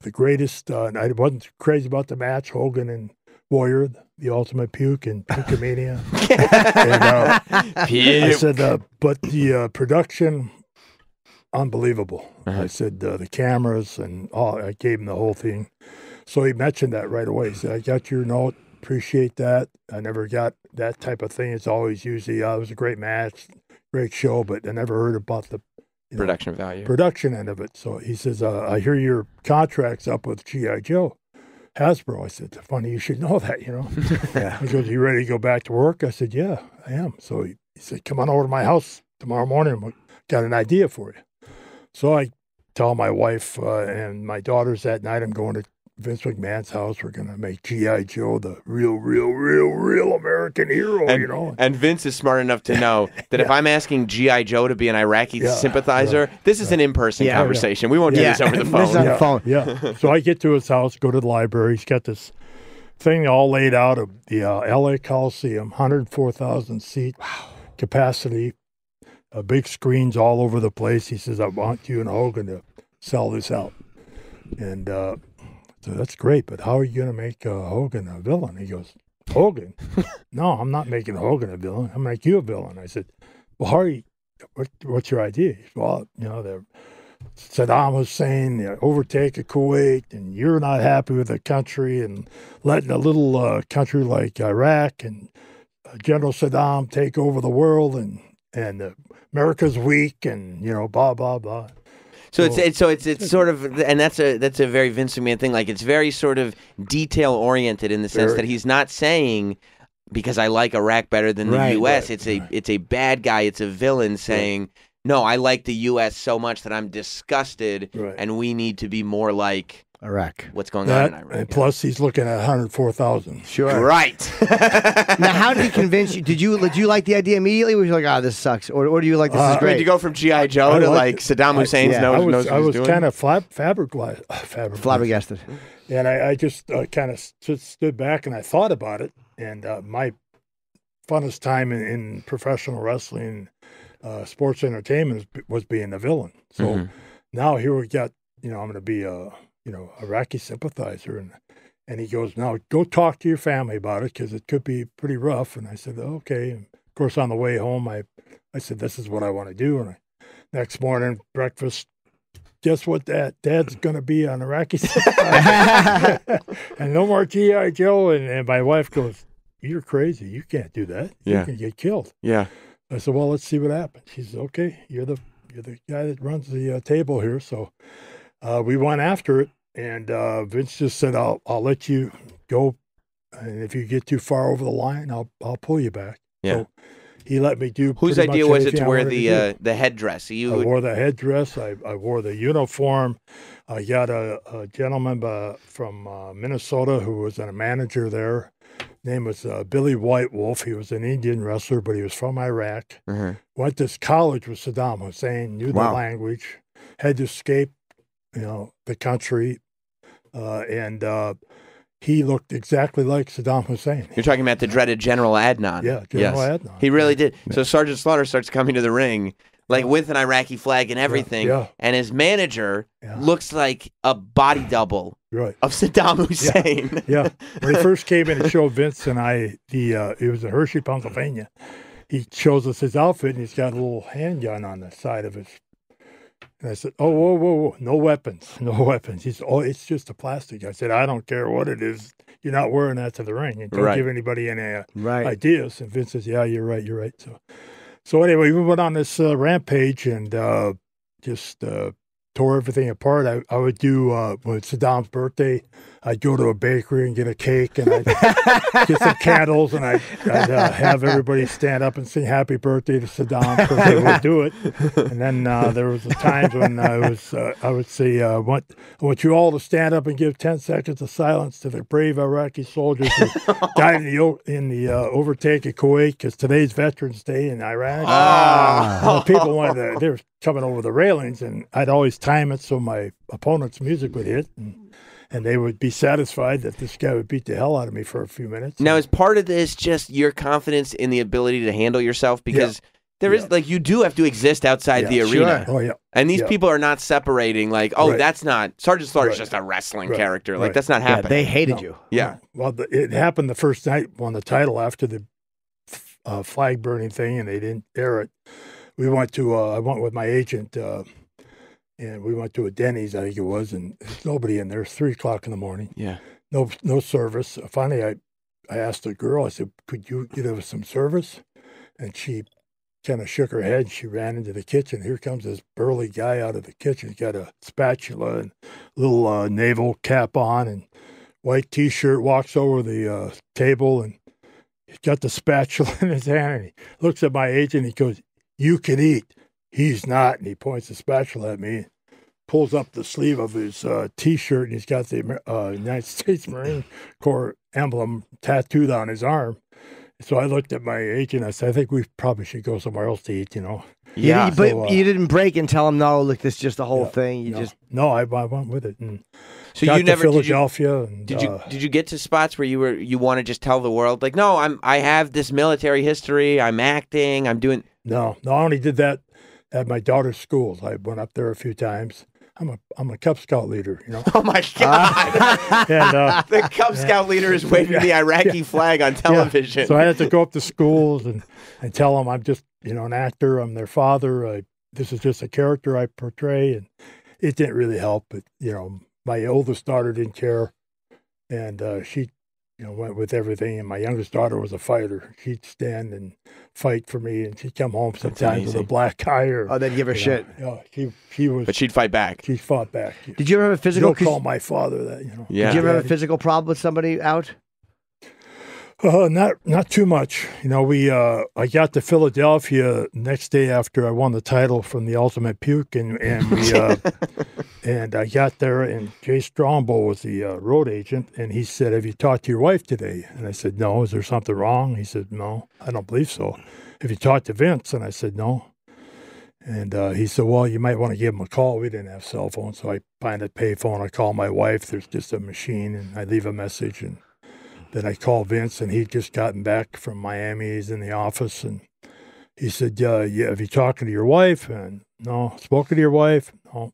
the greatest. Uh, and I wasn't crazy about the match, Hogan and Warrior, the Ultimate Puke and Pukemania. and, uh, I said, uh, but the uh, production, unbelievable. Uh-huh. I said uh, the cameras and all. I gave him the whole thing. So he mentioned that right away. He said, "I got your note. Appreciate that. I never got that type of thing. It's always usually, uh, it was a great match, great show, but I never heard about the you know, Production value. production end of it. So he says, uh, I hear your contract's up with G.I. Joe. Hasbro. I said, funny, you should know that, you know. Yeah. He goes, You ready to go back to work? I said, Yeah, I am. So he, he said, Come on over to my house tomorrow morning. We got an idea for you. So I tell my wife uh, and my daughters that night I'm going to Vince McMahon's house. We're going to make G.I. Joe the real, real, real, real American hero, And, you know. and Vince is smart enough to know that if I'm asking GI Joe to be an Iraqi Yeah, sympathizer, this is an in-person Yeah. conversation. We won't do this over the This phone. is on the phone. Yeah. so I get to his house, go to the library. He's got this thing all laid out of the uh, L.A. Coliseum, 104,000 seat capacity, uh, big screens all over the place. He says, I want you and Hogan to sell this out. And uh, so that's great, but how are you going to make uh, Hogan a villain? He goes, Hogan? no, I'm not making Hogan a villain. I'm make you a villain. I said, well, how are you? What, what's your idea? He said, well, you know, Saddam Hussein you know, overtake of Kuwait, and you're not happy with the country, and letting a little uh, country like Iraq and uh, General Saddam take over the world, and and uh, America's weak, and you know, blah blah blah. So it's, it's so it's it's sort of and that's a that's a very Vince McMahon thing. Like it's very sort of detail oriented in the sense that he's not saying because I like Iraq better than the Right, U.S. right, it's a it's a bad guy. It's a villain saying no. I like the U.S. so much that I'm disgusted, Right. and we need to be more like Iraq. what's going on in Iraq. and plus he's looking at 104,000. Sure. Right. Now, how did he convince you? Did you did you like the idea immediately? Or were you like, oh, this sucks, or or do you like this Uh, is I mean, great? to go from GI Joe I to like like it. Saddam I- Hussein's yeah. knows, I was knows what I he's was doing. kind of flab, fabric, fabric, Flabbergasted. And I, I just uh, kind of st- stood back and I thought about it. And uh, my funnest time in, in professional wrestling, uh, sports entertainment was, was being a villain. So Mhm. now here we got, you know, I'm going to be a, you know, Iraqi sympathizer. And, and he goes, now go talk to your family about it because it could be pretty rough. And I said, okay. And of course, on the way home, I, I said, this is what I want to do. And I, next morning, breakfast, guess what? Dad, Dad's going to be an Iraqi sympathizer. and no more GI Joe. And, and my wife goes, "You're crazy. You can't do that. Yeah. You can get killed." yeah. I said, "Well, let's see what happens." She said, "Okay, you're the you're the guy that runs the uh, table here." So uh, we went after it, and uh, Vince just said, "I'll I'll let you go, and if you get too far over the line, I'll I'll pull you back." Yeah. So he let me do. Whose idea was it to wear the do. uh, the headdress? You I would- wore the headdress. I, I wore the uniform. I got a, a gentleman uh, from uh, Minnesota who was a manager there. Name was uh, Billy White Wolf. He was an Indian wrestler, but he was from Iraq. Mhm. Went to college with Saddam Hussein. Knew Wow. the language. Had to escape, you know, the country, uh, and uh, he looked exactly like Saddam Hussein. You're talking about the dreaded General Adnan. Yeah, General yes. Adnan. He really did. So Sergeant Slaughter starts coming to the ring, like with an Iraqi flag and everything, yeah. and his manager Yeah. looks like a body double Right. of Saddam Hussein. yeah. When he first came in and showed Vince and I the uh, it was in Hershey, Pennsylvania. He shows us his outfit and he's got a little handgun on the side of his. And I said, "Oh, whoa, whoa, whoa! No weapons, no weapons." He said, "Oh, it's just a plastic." I said, "I don't care what it is. You're not wearing that to the ring. And don't Right. give anybody any uh, Right. ideas." And Vince says, "Yeah, you're right. You're right." So, so anyway, we went on this uh, rampage and uh, just uh, tore everything apart. I, I would do uh, when Saddam's birthday. I'd go to a bakery and get a cake and I'd get some candles and I'd, I'd uh, have everybody stand up and sing happy birthday to Saddam because they would do it. And then uh, there was times when I was uh, I would say uh, want, I want you all to stand up and give 10 seconds of silence to the brave Iraqi soldiers who died in the, in the uh, overtake of Kuwait because today's Veterans Day in Iraq. The people wanted to, they were coming over the railings, and I'd always time it so my opponent's music would hit, and, and they would be satisfied that this guy would beat the hell out of me for a few minutes. Now, is part of this just your confidence in the ability to handle yourself? Because there is Yeah. like you do have to exist outside the Yeah, arena. oh yeah, And these Yeah. people are not separating like, oh, Right. that's not Sergeant Slaughter's Right. just a wrestling Right. character. Like Right. that's not Yeah, happening. they hated No. you. yeah. Well, the, it happened the first night won the title after the uh, flag burning thing, and they didn't air it. We went to uh, I went with my agent, uh, and we went to a Denny's, I think it was, and there's nobody in there. It's three o'clock in the morning. Yeah. no no service. Finally, I I asked the girl, I said, could you give us some service? And she kind of shook her head. She ran into the kitchen. Here comes this burly guy out of the kitchen. He's got a spatula and little uh, naval cap on and white T-shirt. Walks over the uh, table and he's got the spatula in his hand. And he looks at my agent. He goes, "You can eat." He's not, and he points the spatula at me. Pulls up the sleeve of his uh, T-shirt, and he's got the uh, United States Marine Corps emblem tattooed on his arm. So I looked at my agent. And I said, "I think we probably should go somewhere else to eat." You know. Yeah. you- but uh, you didn't break and tell him no. Look, this is just the whole Yeah, thing. You no, just no, I, I went with it. And So got you never did you, Philadelphia. and, did you uh, did you get to spots where you were you want to just tell the world like no I'm I have this military history I'm acting I'm doing No, no, I only did that at my daughter's schools. I went up there a few times. I'm a I'm a Cub Scout leader, you know. oh my god and uh, the Cub Scout leader is waving the Iraqi flag on yeah, television so I had to go up to schools and, and tell them I'm just you know an actor. I'm their father. I, this is just a character I portray, and it didn't really help. But you know, my oldest daughter didn't care, and uh, she you know went with everything. And my youngest daughter was a fighter. She'd stand and fight for me, and she'd come home sometimes with a black eye or oh, they'd give her you know, shit. Yeah, she she was. but she'd fight back she fought back. Did you ever have a physical? Don't 'cause- call my father that, you know. Yeah. Did you ever have a physical problem with somebody out? Uh, not not too much. You know, we uh, I got to Philadelphia next day after I won the title from the Ultimate Puke, and and we uh, and I got there, and Jay Strongbow was the uh, road agent, and he said, "Have you talked to your wife today?" And I said, "No." Is there something wrong? He said, "No, I don't believe so." Have you talked to Vince? And I said, "No." And uh, he said, "Well, you might want to give him a call. We didn't have cell phones, so I find a payphone. I call my wife. There's just a machine, and I leave a message, and then I called Vince, and he'd just gotten back from Miami. He's in the office, and he said, uh, "Yeah, have you talking to your wife?" And no, spoken to your wife? No.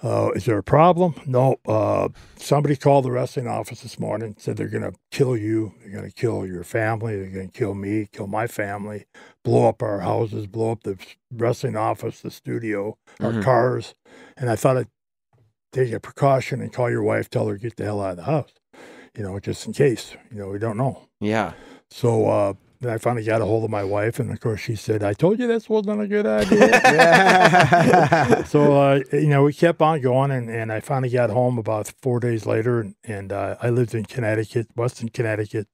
Uh, is there a problem? No. Uh, somebody called the wrestling office this morning. Said they're going to kill you. They're going to kill your family. They're going to kill me. Kill my family. Blow up our houses. Blow up the wrestling office, the studio, our Mhm. cars. And I thought I'd take a precaution and call your wife. Tell her to get the hell out of the house. You know, just in case. You know, we don't know. yeah So uh, I finally got a hold of my wife, and of course she said, "I told you this wasn't a good idea." so uh, you know, we kept on going, and, and I finally got home about four days later, and, and uh, I lived in Connecticut, Western Connecticut,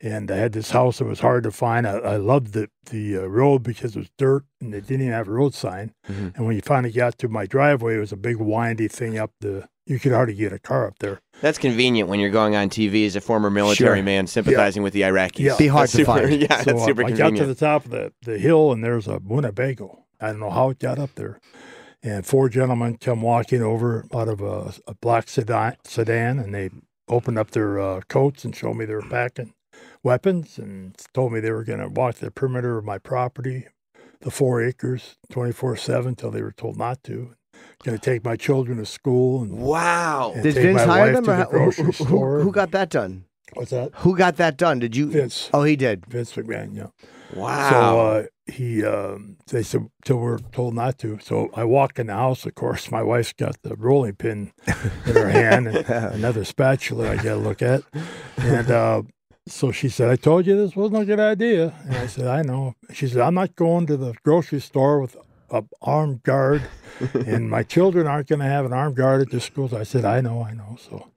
and I had this house that was hard to find. I, I loved the the uh, road because it was dirt, and it didn't even have a road sign. Mhm. And when you finally got to my driveway, it was a big windy thing up the. You could hardly get a car up there. that's convenient when you're going on TV as a former military Sure. man sympathizing with the Iraqis Yeah. Be hard That's to super, find. yeah So that's uh, super I got to the top of the, the hill, and there's a Winnebago. I don't know how it got up there. And four gentlemen come walking over out of a, a black sedan, sedan, and they opened up their uh, coats and showed me they were packing weapons and told me they were going to walk the perimeter of my property, the four acres, 24 7 till they were told not to. Going to take my children to school and, wow and Did take Vince my hire wife them? to Or the how- grocery who, store. who, who got that done? What's that? Who got that done? Did you? Vince. Oh, he did. Vince McMahon, yeah. wow So uh, he, um, they said till we're told not to. So I walk in the house. Of course, my wife's got the rolling pin in her hand, and another spatula I got to look at. And uh, so she said, "I told you this wasn't a good idea." And I said, "I know." She said, "I'm not going to the grocery store with a armed guard, and my children aren't going to have an armed guard at the schools." I said, "I know, I know." So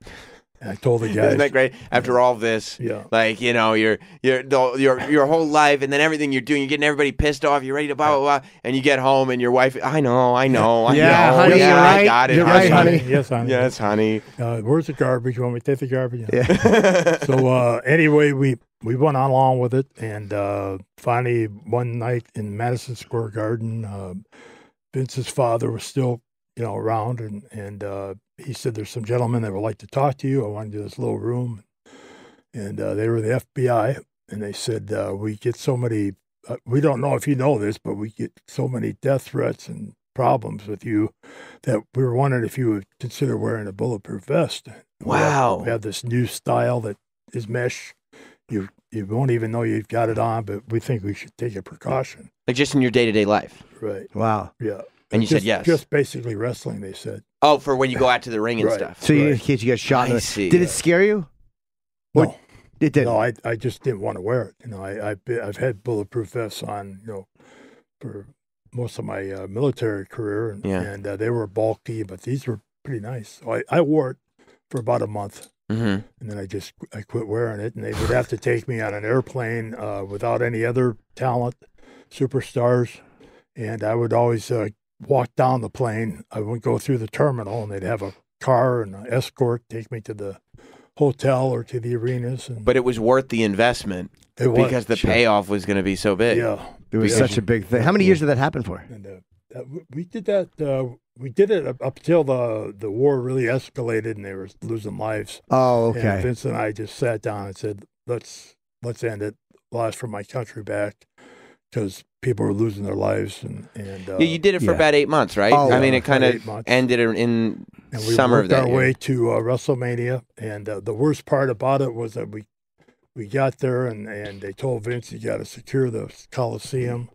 I told the guys, Isn't that great? After all this, Yeah. like you know, your your your your whole life, and then everything you're doing, you're getting everybody pissed off. You're ready to blah blah blah, and you get home, and your wife, I know, I know, I Yeah, know, honey, yeah, I right. got it, You're honey. right, honey. Yes, honey. Yes, honey. Uh, where's the garbage? You want me to take the garbage? Yeah. so uh, anyway, we we went on along with it, and uh, finally one night in Madison Square Garden, uh, Vince's father was still you know around, and and uh, he said, "There's some gentlemen that would like to talk to you. I want to do this little room," and uh, they were the FBI, and they said, uh, "We get so many. Uh, we don't know if you know this, but we get so many death threats and." Problems with you that we were wondering if you would consider wearing a bulletproof vest. We have- Wow. we have this new style that is mesh. You you won't even know you've got it on, but we think we should take a precaution. Like just in your day to day life. Right. Wow. Yeah. And you said yes. Just basically wrestling, they said. Oh, for when you go out to the ring and Right. stuff. So you, in case you get shot. in I the- see. Did it scare you? No. It did. No, I I just didn't want to wear it. You know, I I've, been, I've had bulletproof vests on, you know, for most of my uh, military career, and, Yeah. and uh, they were bulky, but these were pretty nice. So I, I wore it for about a month, hmm and then I just I quit wearing it, and they would have to take me on an airplane uh, without any other talent, superstars, and I would always uh, walk down the plane. I would go through the terminal, and they'd have a car and an escort take me to the hotel or to the arenas, and But it was worth the investment it was because the sure. payoff was going to be so big. Yeah, It was Yeah. such a big thing. How many years did that happen for? and uh, that, we- we did that. Uh, we did it up, up till the the war really escalated, and they were losing lives. Oh, And okay. Vince and I just sat down and said, "Let's let's end it. Last for my country back." Because people were losing their lives, and and uh, Yeah, you did it for yeah. about eight months, right? Oh, I mean, it kind of ended in and we summer of that our year. way to uh, WrestleMania. And uh, the worst part about it was that we we got there and, and they told Vince you got to secure the Coliseum.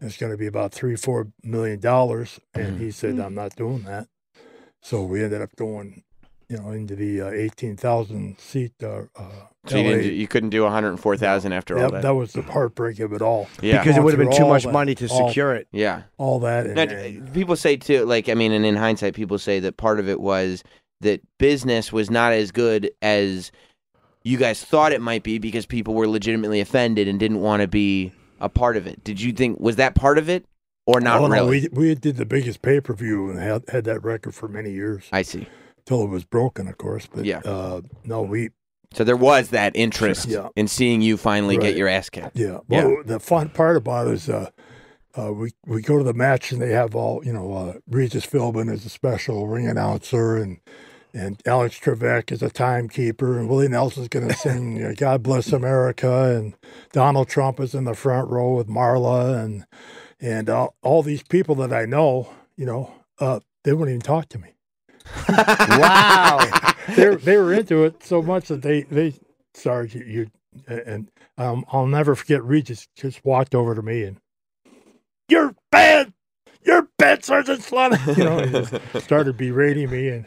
It's going to be about three four million dollars, and he said I'm not doing that. So we ended up going, you know, into the uh, eighteen thousand seat. So you, didn't, you couldn't do 104,000 after all that, that. that was the heartbreak of it all. yeah. Because it would have been too much that- money to all- secure it. yeah. All that, and, Now, and- people say too, like I mean, and in hindsight, people say that part of it was that business was not as good as you guys thought it might be because people were legitimately offended and didn't want to be a part of it. Did you think was that part of it, or not Oh, no, we we did the biggest pay per view and had had that record for many years. I see. till it was broken, of course. But Yeah. uh, no, we So there was that interest Yeah. in seeing you finally get your ass kicked. yeah. Yeah. Well, the fun part about it is uh, uh, we we go to the match and they have all you know uh, Regis Philbin is a special ring announcer and. And Alex Trebek is a timekeeper, and Willie Nelson's going to sing you know, "God Bless America," and Donald Trump is in the front row with Marla, and and all, all these people that I know, you know, uh, they wouldn't even talk to me. Wow. They were, they were into it so much that they they sorry you, you and um, I'll never forget Regis just walked over to me and you're bad, you're bad, Sergeant Slaughter. You know, and just started berating me and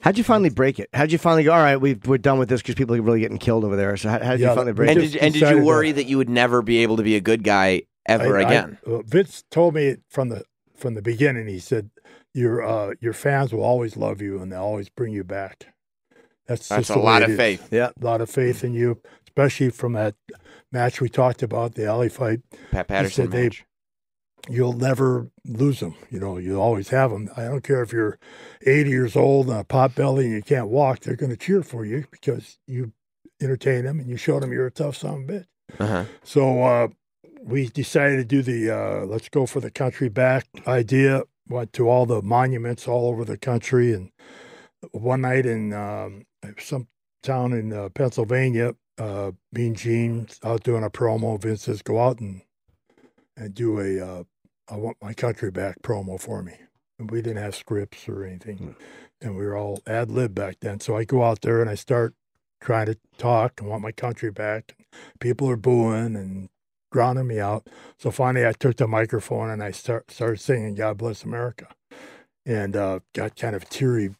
How'd you finally break it? How'd you finally go? All right, we we're done with this because people are really getting killed over there. So how, how did you finally break And it? did, and did you worry that- that you would never be able to be a good guy ever I- I- again? uh, Vince told me from the from the beginning. He said your uh, your fans will always love you and they'll always bring you back. That's That's a lot it of is. faith. Yeah. A lot of faith in you, especially from that match we talked about, the alley fight. Pat Patterson said they- match. you'll never lose them. You know, you'll always have them. I don't care if you're 80 years old and a pot belly and you can't walk, they're going to cheer for you because you entertain them and you show them you're a tough son of a bitch. Uh-huh. So uh, we decided to do the uh, let's go for the country back idea. Went to all the monuments all over the country, and one night in um, some town in uh, Pennsylvania, uh, Mean Gene out doing a promo. Vince says, "Go out and and do a uh, I want my country back promo for me." And we didn't have scripts or anything, and we were all ad lib back then. So I go out there and I start trying to talk and want my country back. People are booing and drowning me out. So finally, I took the microphone and I start, started singing "God Bless America," and uh, got kind of teary,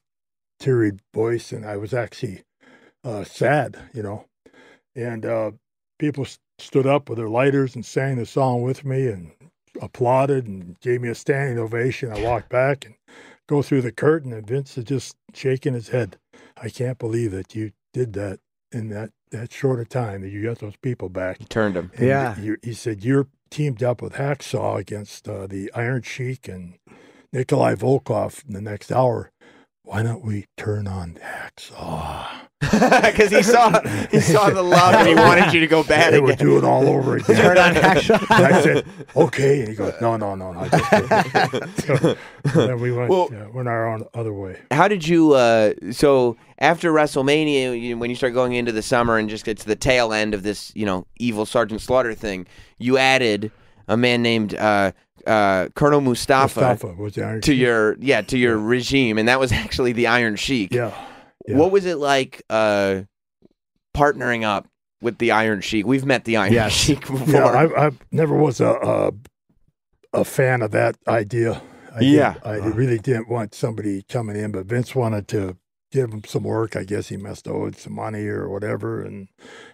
teary voice, and I was actually uh, sad, you know. And uh, people s- stood up with their lighters and sang the song with me and applauded and gave me a standing ovation. I walked back and go through the curtain, and Vince is just shaking his head. I can't believe that you did that in that that short a time that you got those people back. He turned him. And Yeah. you, he said you're teamed up with Hacksaw against uh, the Iron Sheik and Nikolai Volkov in the next hour. Why don't we turn on Hacksaw? Because he saw he saw the love and he wanted you to go bad They would do it all over again. Turn on Hacksaw. And I said, okay. And he goes, no, no, no, no. Just so, then we went, Well- uh, went our own other way. How did you? Uh, so after WrestleMania, you, when you start going into the summer and just get to the tail end of this, you know, evil Sergeant Slaughter thing, you added a man named uh, uh, Colonel Mustafa, Mustafa was the Iron to your yeah to your regime, and that was actually the Iron Sheik. Yeah. yeah. What was it like uh, partnering up with the Iron Sheik? We've met the Iron Yes. Sheik before. Yeah, I, I never was a, a a fan of that idea. I Yeah. didn't- I really didn't want somebody coming in, but Vince wanted to give him some work. I guess he must owe some money or whatever, and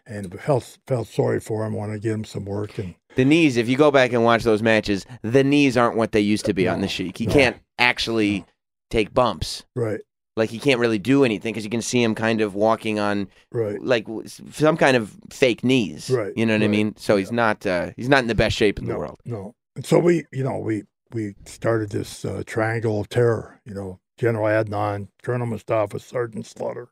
and felt felt sorry for him. Wanted to give him some work, and The knees, if you go back and watch those matches, the knees aren't what they used to be on the Sheik. He can't actually take bumps. right, Like he can't really do anything because you can see him kind of walking on right, like some kind of fake knees. Right, You know what I mean? So he's not uh, he's not in the best shape in no, the world. no. And so we, you know, we we started this uh, triangle of terror. You know, General Adnan, Colonel Mustafa, Sergeant Slaughter,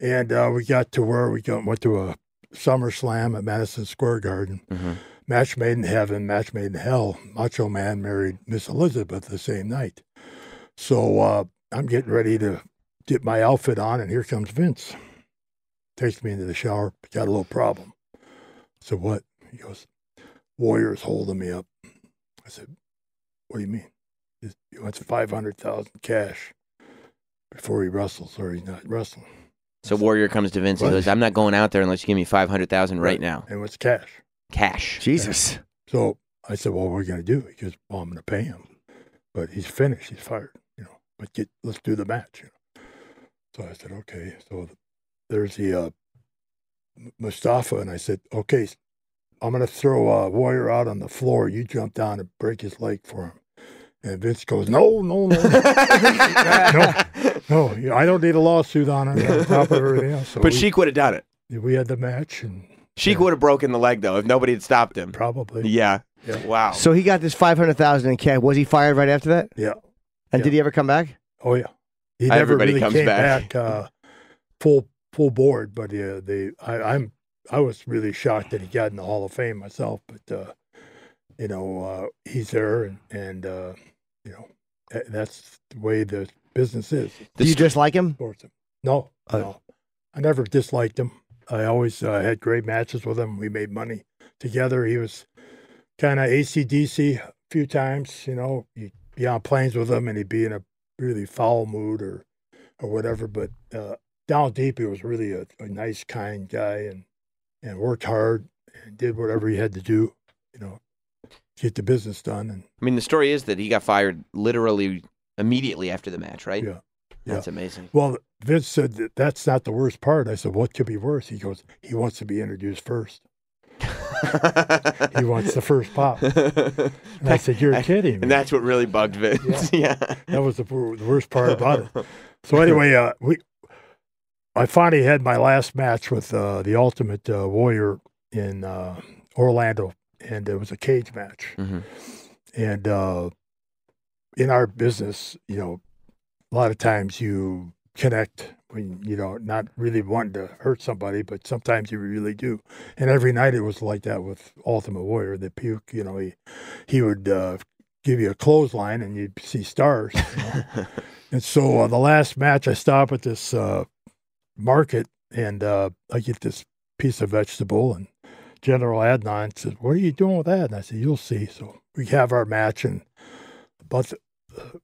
and uh, we got to where we got, went to a summer slam at Madison Square Garden. Mhm. Match made in heaven, match made in hell. Macho Man married Miss Elizabeth the same night. So uh, I'm getting ready to get my outfit on, and here comes Vince. Takes me into the shower. Got a little problem. So what? He goes, Warrior's holding me up. I said, What do you mean? He he wants five hundred thousand cash before he wrestles, or he's not wrestling. So Warrior comes to Vince and Right. goes, "I'm not going out there unless you give me five hundred thousand right Right. now, And what's cash? Cash." Jesus. So I said, "Well, what are we going to do?" He goes, "Well, I'm going to pay him, but he's finished. He's fired. You know, but get let's do the match." You know. So I said, "Okay." So th- there's the uh, Mustafa, and I said, "Okay, I'm going to throw a warrior out on the floor. You jump down and break his leg for him." And Vince goes, "No, no, no, no, no. yeah, I don't need a lawsuit on it. On top of everything else." So But we, Sheik would have done it. we had the match, and Sheik Yeah. would have broken the leg though if nobody had stopped him. probably, Yeah. Yeah. Wow. So he got this five hundred thousand in cash. Was he fired right after that? yeah. And Yeah. did he ever come back? Oh yeah, he never Everybody really comes came back. back, uh, full full board. But yeah, they I, I'm I was really shocked that he got in the Hall of Fame myself. But uh, you know uh, he's there, and and uh, you know that's the way the business is. Do you just like him? Sports. No, Uh, no, I never disliked him. I always uh, had great matches with him. We made money together. He was kind of ACDC a few times. You know, you'd be on planes with him, and he'd be in a really foul mood or or whatever. But uh, down deep, he was really a, a nice, kind guy, and and worked hard and did whatever he had to do. You know, to get the business done. And I mean, the story is that he got fired literally immediately after the match, right? Yeah. That's amazing. well, Vince said that that's not the worst part. I said, what could be worse? He goes, he wants to be introduced first. He wants the first pop. And I said, you're kidding me. And that's what really bugged Vince. Yeah. that was the, the worst part about it. So anyway, uh, we, I finally had my last match with uh, the Ultimate uh, Warrior in uh, Orlando, and it was a cage match. Mhm. And uh, in our business, you know, a lot of times you connect when you know not really wanting to hurt somebody, but sometimes you really do. And every night it was like that with Ultimate Warrior. The puke, you know, he he would uh, give you a clothesline and you'd see stars. you know. and so uh, the last match, I stop at this uh, market and uh, I get this piece of vegetable and General Adnan says, "What are you doing with that?" And I said, "You'll see." So we have our match, and about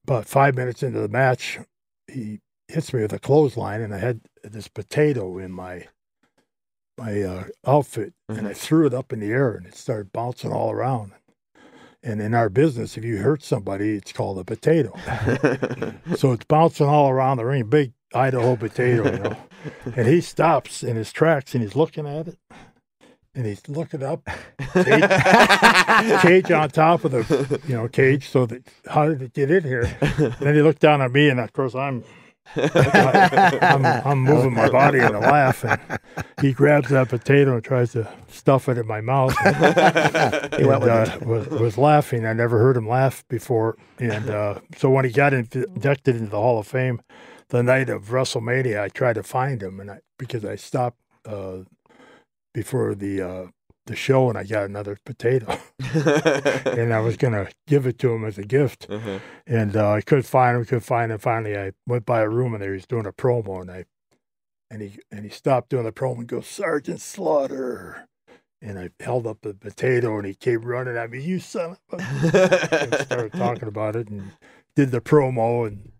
about five minutes into the match, he hits me with a clothesline, and I had this potato in my my uh, outfit, and I threw it up in the air, and it started bouncing all around. And in our business, if you hurt somebody, it's called a potato. so it's bouncing all around the ring, big Idaho potato, you know. And he stops in his tracks, and he's looking at it, and he's looking up, cage, cage on top of the you know cage. So that how did it get in here? then he looked down at me, and of course I'm I'm, I'm moving my body in a laugh, and he grabs that potato and tries to stuff it in my mouth. And, He went uh, was, was laughing. I never heard him laugh before, and uh, so when he got inducted into the Hall of Fame, the night of WrestleMania, I tried to find him, and I because I stopped uh, before the uh, the show, and I got another potato, and I was gonna give it to him as a gift. Mhm. And uh, I couldn't find him, couldn't find him. Finally, I went by a room and there he was doing a promo, and I and he and he stopped doing the promo and goes, Sergeant Slaughter. And I held up the potato, and he came running at me. You son of a! started talking about it, and did the promo, and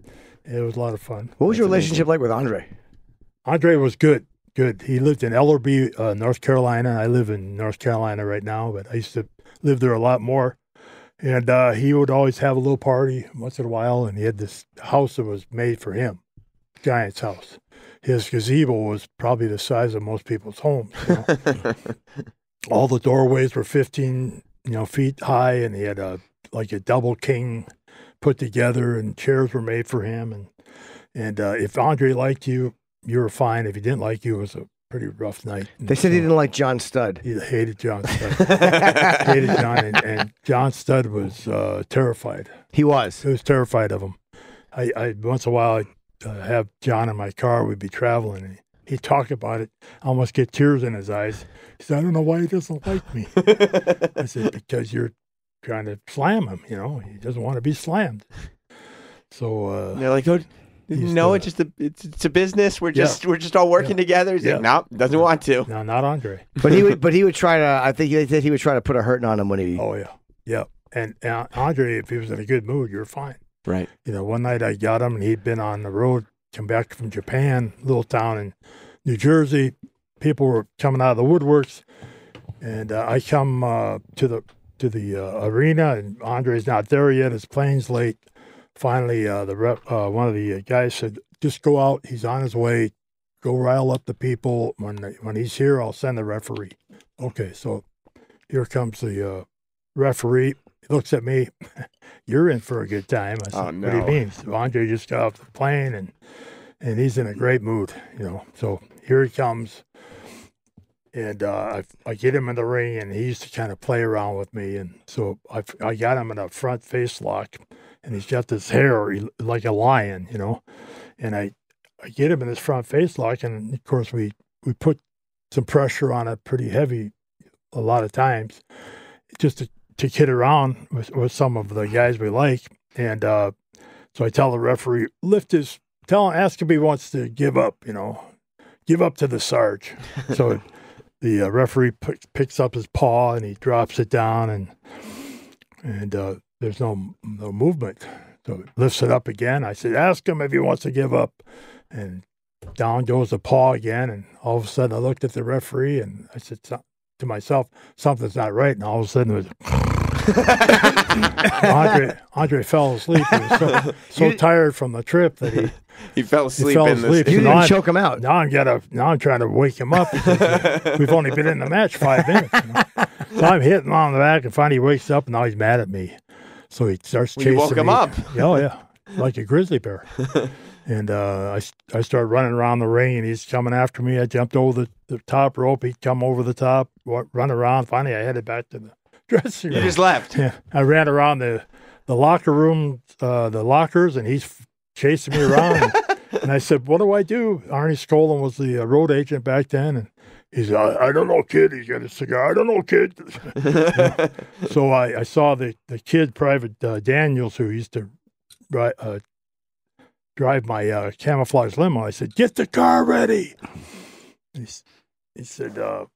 it was a lot of fun. What was your That's amazing. relationship like with Andre? Andre was good, good. He lived in Ellerbe, uh, North Carolina. I live in North Carolina right now, but I used to live there a lot more. And uh, he would always have a little party once in a while, and he had this house that was made for him. Giants house. His gazebo was probably the size of most people's homes. You know? All the doorways were 15, you know, feet high, and he had a like a double king put together, and chairs were made for him. And and uh, if Andre liked you, you were fine. If he didn't like you, it was a pretty rough night. They said he didn't like John Studd. He hated John Studd. hated John, and, and John Studd was uh, terrified. He was. He was terrified of him. I, I once in a while I'd uh, have John in my car. We'd be traveling, and he'd talk about it. I almost get tears in his eyes. He said, "I don't know why he doesn't like me." I said, "Because you're trying to slam him. You know, he doesn't want to be slammed." So uh, They're like, oh, He's no, the- it's just a it's, it's a business. We're Yeah. just we're just all working together. He's Yeah. like, nope, doesn't want to. no, not Andre. But he would but he would try to I think they said he would try to put a hurting on him when he Oh yeah, yeah. And uh, Andre, if he was in a good mood, you're fine. Right. you know, one night I got him and he'd been on the road, come back from Japan, little town in New Jersey. People were coming out of the woodworks, and uh, I come uh, to the to the uh, arena, and Andre's not there yet. His plane's late. Finally, uh, the rep, uh, one of the guys said, "Just go out. He's on his way. Go rile up the people. When when he's here, I'll send the referee." Okay, so here comes the uh, referee. He looks at me. You're in for a good time. I said, Oh, What do you mean? So Andre just got off the plane and and he's in a great mood, you know. So here he comes. And uh, I, I get him in the ring, and he used to kind of play around with me. And so I, I got him in a front face lock, and he's got this hair like a lion, you know. And I, I get him in this front face lock, and of course we we put some pressure on it pretty heavy a lot of times, just to, to kid around with, with some of the guys we like. And uh, so I tell the referee, lift his, tell him, ask if he wants to give up, you know, give up to the Sarge. so the uh, referee pick, picks up his paw and he drops it down, and and uh, there's no no movement. So he lifts it up again. I said, ask him if he wants to give up, and down goes the paw again. And all of a sudden, I looked at the referee and I said to myself, something's not right. And all of a sudden, it was Andre. Andre fell asleep. He was so, so tired from the trip that he He fell asleep fell asleep. this. You So now didn't I'm- choke him out. now I'm gotta now I'm trying to wake him up. because We've only been in the match five minutes. you know. So I'm hitting him on the back, and finally he wakes up, and now he's mad at me. So he starts you chasing woke him me. up. Oh yeah, like a grizzly bear. and uh, I s- I started running around the ring, and he's coming after me. I jumped over the, the top rope. He'd come over the top, run around. Finally, I headed back to the dressing You room. just left. Yeah, I ran around the the locker room, uh, the lockers, and he's chasing me around. and, and I said, "What do I do?" Arnie Skaaland was the uh, road agent back then, and he said, I, "I don't know, kid." He's got a cigar. I don't know, kid. so I, I saw the the kid, Private uh, Daniels, who used to uh, drive my uh, camouflage limo. I said, "Get the car ready." He, he said, uh,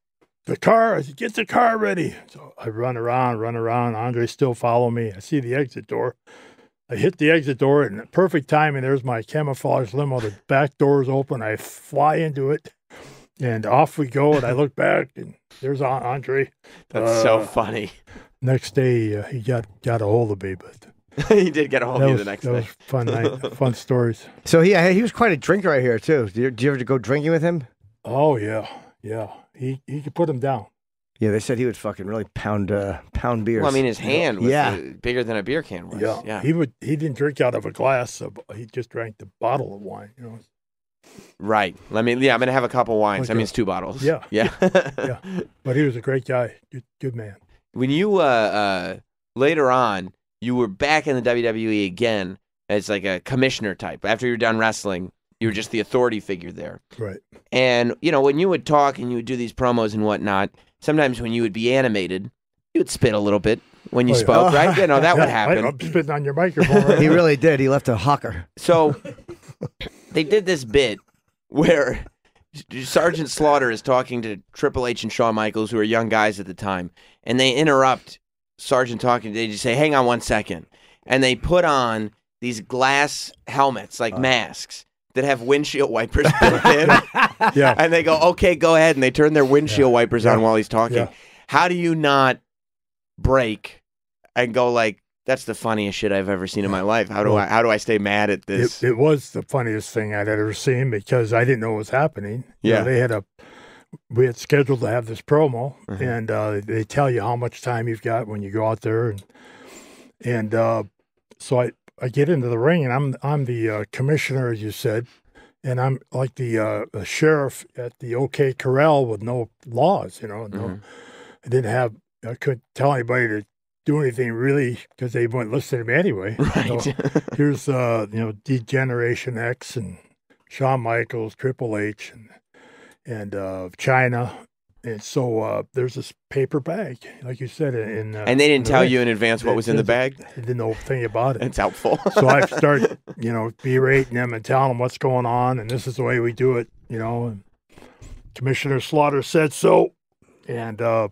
the car. I said, get the car ready. So I run around, run around. Andre still follow me. I see the exit door. I hit the exit door and perfect timing. There's my camouflage limo. The back door's open. I fly into it and off we go. And I look back and there's Andre. That's so Uh, funny. Next day, uh, he got, got a hold of me, but he did get a hold that of you was, the next that day. was fun night, fun stories. So he he was quite a drinker right here too. Did you, did you ever go drinking with him? Oh yeah, yeah. He he could put him down. Yeah, they said he would fucking really pound uh, pound beers. Well, I mean, his hand was Yeah. uh, bigger than a beer can was. Yeah, Yeah. He would. He didn't drink out of a glass. Of, he just drank the bottle of wine. You know. Right. Let me. Yeah, I'm gonna have a couple wines. That Okay. means two bottles. Yeah. Yeah. Yeah. But he was a great guy. Good, good man. when you uh, uh later on you were back in the WWE again as like a commissioner type after you were done wrestling you were just the authority figure there Right. and you know when you would talk and you would do these promos and whatnot sometimes when you would be animated you would spit a little bit when you Oh, yeah. spoke right you know that would Yeah, I- happen I'm spitting on your microphone. Right he really did. He left a hawker. so they did this bit where Sergeant Slaughter is talking to Triple H and Shawn Michaels, who are young guys at the time, and they interrupt Sergeant talking. They just say, "Hang on one second. and they put on these glass helmets, like uh. masks, that have windshield wipers built in. Yeah. and they go, "Okay, go ahead," and they turn their windshield wipers on while he's talking. Yeah. How do you not break and go like? That's the funniest shit I've ever seen in my life. How do I how do I stay mad at this? It, it was the funniest thing I'd ever seen because I didn't know what was happening. You know, Yeah. they had a we had scheduled to have this promo, Mm-hmm. and uh, they tell you how much time you've got when you go out there, and and uh, so I I get into the ring, and I'm I'm the uh, commissioner, as you said, and I'm like the uh, the sheriff at the OK Corral with no laws, you know, no, Mm-hmm. I didn't have I couldn't tell anybody to do anything really because they wouldn't listen to me anyway. Right. So, here's uh you know Degeneration X and Shawn Michaels, Triple H, and and uh, Chyna, and so uh, there's this paper bag, like you said, in uh, and they didn't the tell you in advance what was in the bag. I didn't know a thing about it. It's helpful. so I start, you know, berating them and telling them what's going on, and this is the way we do it, you know. And Commissioner Slaughter said so, and uh,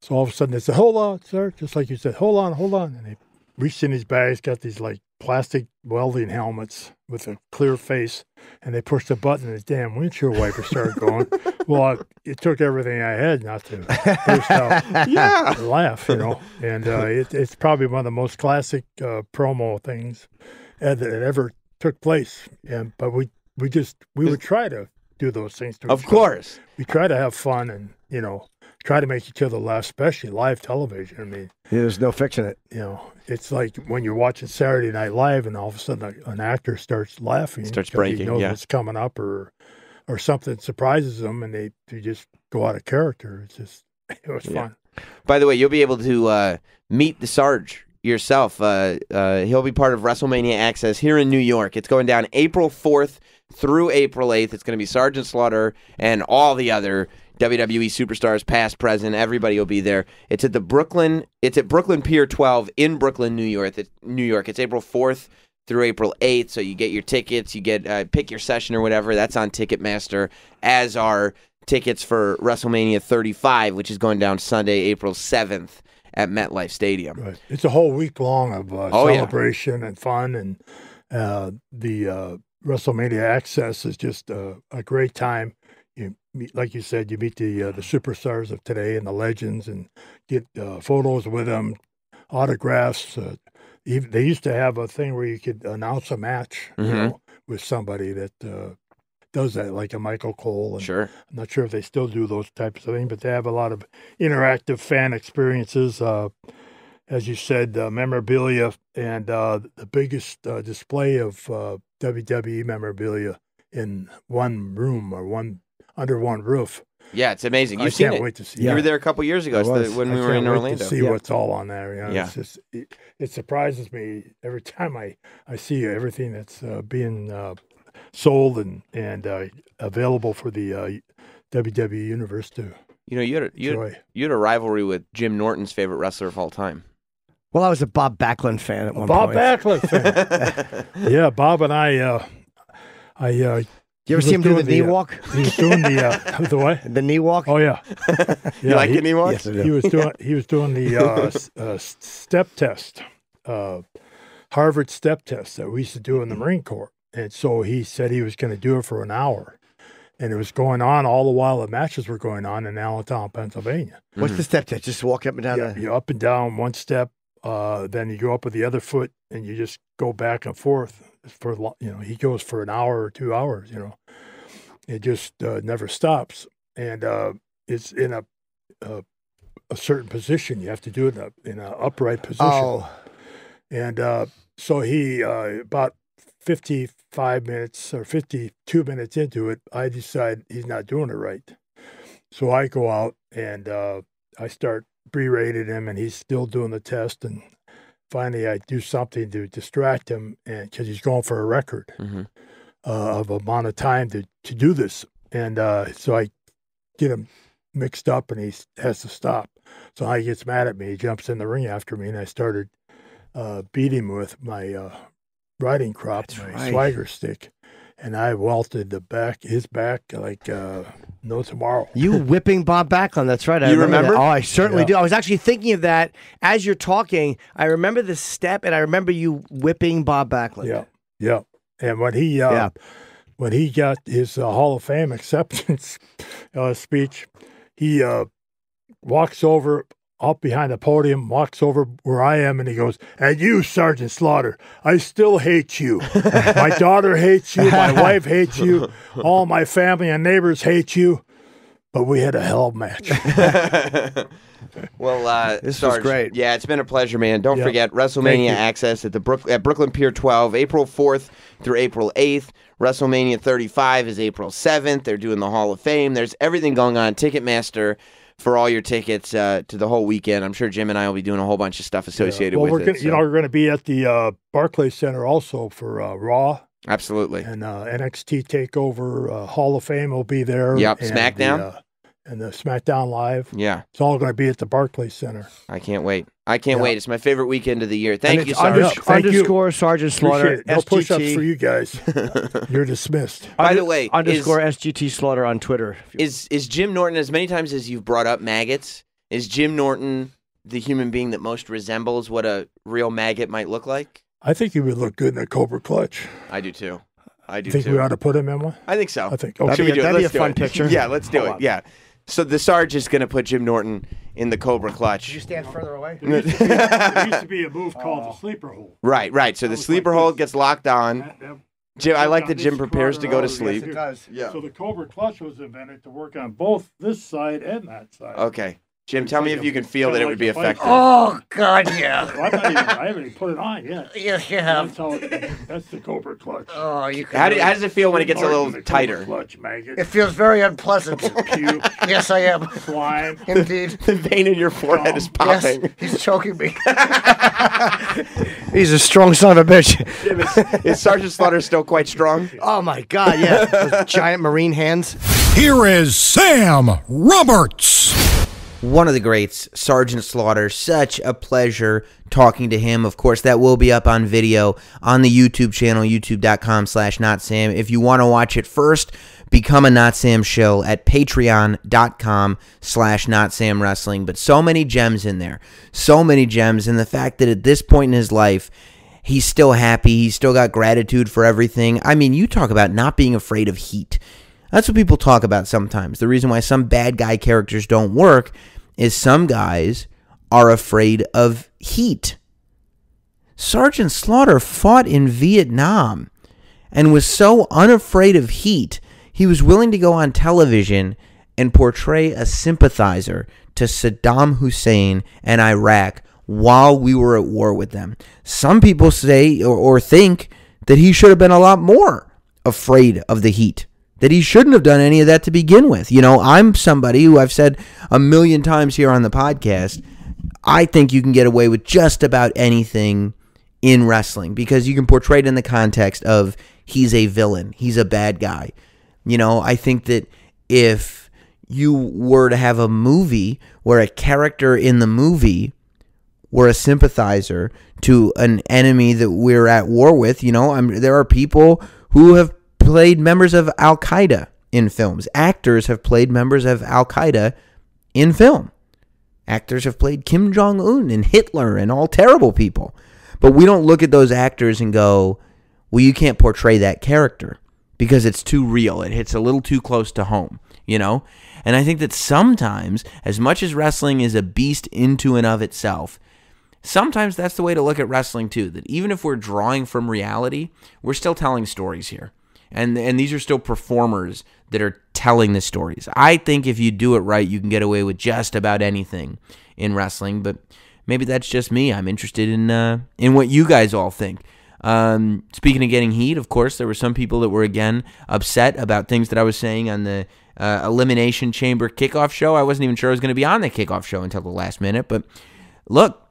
so all of a sudden they said, "Hold on, sir," just like you said, "Hold on, hold on," and they reached in his bags, got these like plastic welding helmets with a clear face, and they pushed a button, and the damn windshield wiper started going. well, I, it took everything I had not to burst out yeah. laugh, you know. And uh, it, it's probably one of the most classic uh, promo things that ever took place. And but we we just we would try to do those things. To Of other. course. we try to have fun and you know try to make each other laugh, especially live television. I mean, There's no fiction in it. you know, it's like when you're watching Saturday Night Live and all of a sudden a, an actor starts laughing, Starts 'cause breaking, he knows yeah. what's coming up, or or something surprises them, and they, they just go out of character. It's just it was Yeah. fun. By the way, you'll be able to uh, meet the Sarge yourself. Uh, uh, he'll be part of WrestleMania Access here in New York. It's going down April 4th through April 8th. It's going to be Sergeant Slaughter and all the other WWE superstars, past, present. Everybody will be there. It's at the Brooklyn. It's at Brooklyn Pier 12 in Brooklyn, New York. It's, New York. It's April 4th through April 8th. So you get your tickets. You get uh, pick your session or whatever. That's on Ticketmaster. As are tickets for WrestleMania 35, which is going down Sunday, April 7th at MetLife Stadium. Right. It's a whole week long of uh, Oh, yeah. celebration and fun, and uh, the uh, WrestleMania Access is just uh, a great time. You meet, like you said, you meet the uh, the superstars of today and the legends, and get uh, photos with them, autographs. Uh, even, they used to have a thing where you could announce a match, you Mhm. know, with somebody that uh, does that, like a Michael Cole. And, Sure. I'm not sure if they still do those types of things, but they have a lot of interactive fan experiences. Uh, as you said, uh, memorabilia and uh, the biggest uh, display of uh, WWE memorabilia in one room or one under one roof. Yeah, it's amazing. I You've seen can't it. wait to see. You it. were there a couple years ago I it's the- was. when I we were can't in wait Orlando. To see Yeah. what's all on there. You know, Yeah. It's just, it, it surprises me every time I, I see everything that's uh, being uh, sold and and uh, available for the uh, WWE universe to You know, you had, a, you, had, enjoy. you had a rivalry with Jim Norton's favorite wrestler of all time. Well, I was a Bob Backlund fan at one point. Bob point. Backlund fan. yeah, Bob and I. Uh, I uh, you ever he see him was do the doing knee the, uh, walk? he was doing the uh, the what? The knee walk? Oh yeah, you like he, the knee walk? Yes, I do. he was doing he was doing the uh, s- uh, step test, uh, Harvard step test that we used to do in the Marine Corps, and so he said he was going to do it for an hour, and it was going on all the while the matches were going on in Allentown, Pennsylvania. What's the step test? Just walk up and down Yeah, the. you up and down one step, uh, then you go up with the other foot, and you just go back and forth for you know he goes for an hour or two hours. You know, it just uh, never stops, and uh, it's in a, a a certain position. You have to do it in a in an upright position, Oh, and uh, so he uh, about. 55 minutes or 52 minutes into it, I decide he's not doing it right. So I go out and uh, I start berating him, and he's still doing the test. And finally, I do something to distract him, and because he's going for a record Mhm. uh, of amount of time to to do this, and uh, so I get him mixed up, and he has to stop. So he gets mad at me. He jumps in the ring after me, and I started uh, beating him with my uh, riding crop, That's my right. swagger stick, and I welted the back, his back, like uh, no tomorrow. you whipping Bob Backlund. That's right. I You remember? that. Oh, I certainly Yeah. do. I was actually thinking of that as you're talking. I remember the step, and I remember you whipping Bob Backlund. Yeah, yeah. And when he uh, Yeah. when he got his uh, Hall of Fame acceptance uh, speech, he uh, walks over up behind the podium, walks over where I am, and he goes, "And you, Sergeant Slaughter, I still hate you. my daughter hates you. My wife hates you. All my family and neighbors hate you." But we had a hell of a match. Well, uh, This was great. Yeah, it's been a pleasure, man. Don't Yeah. forget WrestleMania access at the Brook- at Brooklyn Pier 12, April 4th through April 8th. WrestleMania 35 is April 7th. They're doing the Hall of Fame. There's everything going on. Ticketmaster for all your tickets uh, to the whole weekend. I'm sure Jim and I will be doing a whole bunch of stuff associated well, with we're it. gonna, you know, we're going to be at the uh, Barclays Center also for uh, Raw absolutely. and uh, NXT Takeover uh, Hall of Fame will be there. Yep, SmackDown. The, uh, and the SmackDown Live. Yeah, It's all going to be at the Barclays Center. I can't wait. I can't Yeah. wait. It's my favorite weekend of the year. Thank you, it's Sarge. unders- Yeah, thank you. underscore Sergeant Slaughter. Appreciate it. No push-ups for you guys. You're dismissed. By the Under- way, is- underscore SGT Slaughter on Twitter. Is is Jim Norton as many times as you've brought up maggots? Is Jim Norton the human being that most resembles what a real maggot might look like? I think he would look good in a Cobra clutch. I do too. I do think too. we ought to put him in one? I think so. I think. Oh, that'd Okay. Should be we do it? that'd be Let's a do fun it. picture. Yeah, let's do Hold it. on. Yeah. So the Sarge is going to put Jim Norton in the Cobra clutch. You stand further away? There used, to be, there used to be a move called the oh. sleeper hold. Right, right. So the sleeper like hold gets locked on. That- that- Jim, I like that Jim prepares to go to sleep. yes, it does. Yeah. So the Cobra clutch was invented to work on both this side and that side. Okay. Jim, tell me if you can feel that it would be effective. Oh God, yeah. Well, I'm not even, I haven't even put it on yet. Yes, you have. That's how. It, that's the Cobra clutch. Oh, you can. How, do, how does it feel when it gets a little with the Cobra tighter? Clutch, maggot. It feels very unpleasant. Puke, yes, I am. slime. Indeed. The vein in your forehead is popping. Yes, he's choking me. He's a strong son of a bitch. Jim, is, is Sergeant Slaughter still quite strong? Oh my God! Yeah, Those giant marine hands. Here is Sam Roberts. One of the greats, Sergeant Slaughter. Such a pleasure talking to him. Of course, that will be up on video on the YouTube channel, youtube.com slash not Sam. If you want to watch it first, become a Not Sam show at patreon.com slash not Sam Wrestling. But so many gems in there. So many gems. And the fact that at this point in his life, he's still happy. He's still got gratitude for everything. I mean, you talk about not being afraid of heat. That's what people talk about sometimes. The reason why some bad guy characters don't work is some guys are afraid of heat. Sergeant Slaughter fought in Vietnam and was so unafraid of heat, he was willing to go on television and portray a sympathizer to Saddam Hussein and Iraq while we were at war with them. Some people say or, or think that he should have been a lot more afraid of the heat. That he shouldn't have done any of that to begin with. You know, I'm somebody who I've said a million times here on the podcast. I think you can get away with just about anything in wrestling because you can portray it in the context of he's a villain, he's a bad guy. You know, I think that if you were to have a movie where a character in the movie were a sympathizer to an enemy that we're at war with, you know, I'm, there are people who have played members of Al Qaeda in films. Actors have played members of Al Qaeda in film. Actors have played Kim Jong Un and Hitler and all terrible people. But we don't look at those actors and go, well, you can't portray that character because it's too real. It hits a little too close to home, you know? And I think that sometimes, as much as wrestling is a beast into and of itself, sometimes that's the way to look at wrestling too. That even if we're drawing from reality, we're still telling stories here. And and these are still performers that are telling the stories. I think if you do it right, you can get away with just about anything in wrestling, but maybe that's just me. I'm interested in uh, in what you guys all think. Um, speaking of getting heat, of course, there were some people that were again upset about things that I was saying on the uh, Elimination Chamber kickoff show. I wasn't even sure I was going to be on the kickoff show until the last minute. But look,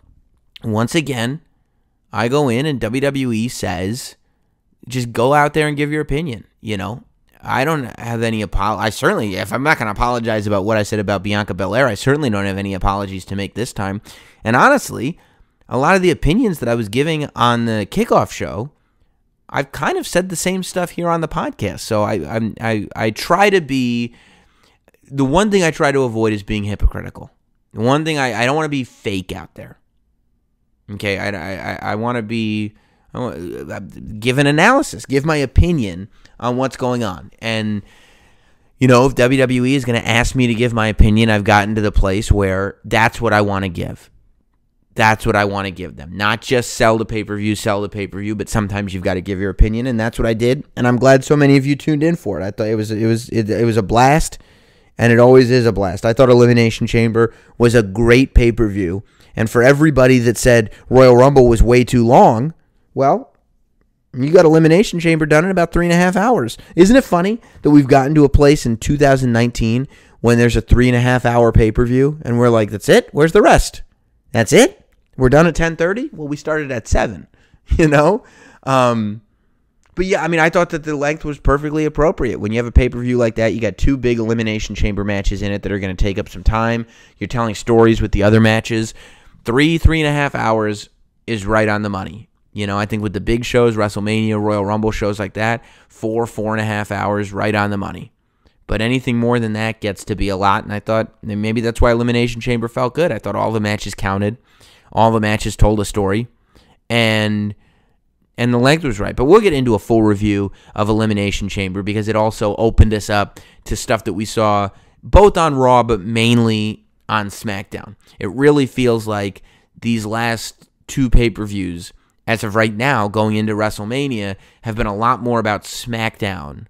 once again, I go in and WWE says, just go out there and give your opinion. You know, I don't have any apol. I certainly, if I'm not going to apologize about what I said about Bianca Belair, I certainly don't have any apologies to make this time. And honestly, a lot of the opinions that I was giving on the kickoff show, I've kind of said the same stuff here on the podcast. So I I'm, I I try to be the one thing I try to avoid is being hypocritical. The one thing I, I don't want to be fake out there. Okay, I, I, I want to be I want, uh, give an analysis, give my opinion on what's going on, and You know, if WWE is going to ask me to give my opinion, I've gotten to the place where that's what I want to give. That's what I want to give them. Not just sell the pay per view, sell the pay per view, but sometimes you've got to give your opinion, and that's what I did. And I'm glad so many of you tuned in for it. I thought it was it was it, it was a blast, and it always is a blast. I thought Elimination Chamber was a great pay per view, and for everybody that said Royal Rumble was way too long, well, you got Elimination Chamber done in about three and a half hours. Isn't it funny that we've gotten to a place in 2019 when there's a three and a half hour pay per view, and we're like, that's it. Where's the rest? That's it. We're done at 10:30. Well, we started at seven. You know. Um, but yeah, I mean, I thought that the length was perfectly appropriate. When you have a pay per view like that, you got two big elimination chamber matches in it that are going to take up some time. You're telling stories with the other matches. Three, three and a half hours is right on the money. You know, I think with the big shows, WrestleMania, Royal Rumble shows like that, four, four and a half hours, right on the money. But anything more than that gets to be a lot. And I thought maybe that's why Elimination Chamber felt good. I thought all the matches counted, all the matches told a story, and and the length was right. But we'll get into a full review of Elimination Chamber because it also opened us up to stuff that we saw both on Raw, but mainly on SmackDown. It really feels like these last two pay per views, as of right now, going into WrestleMania, have been a lot more about SmackDown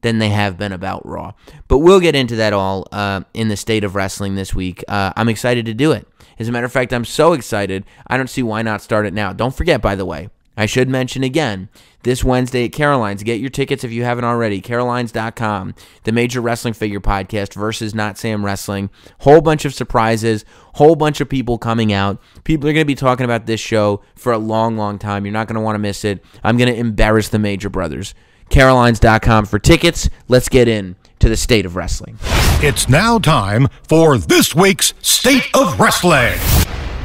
than they have been about Raw. But we'll get into that all uh, in the state of wrestling this week. Uh, I'm excited to do it. As a matter of fact, I'm so excited, I don't see why not start it now. Don't forget, by the way, I should mention again, this Wednesday at Caroline's. Get your tickets if you haven't already. Carolines.com, the Major Wrestling Figure Podcast versus Not Sam Wrestling. Whole bunch of surprises, whole bunch of people coming out. People are going to be talking about this show for a long, long time. You're not going to want to miss it. I'm going to embarrass the Major Brothers. Carolines.com for tickets. Let's get in to the state of wrestling. It's now time for this week's State of Wrestling.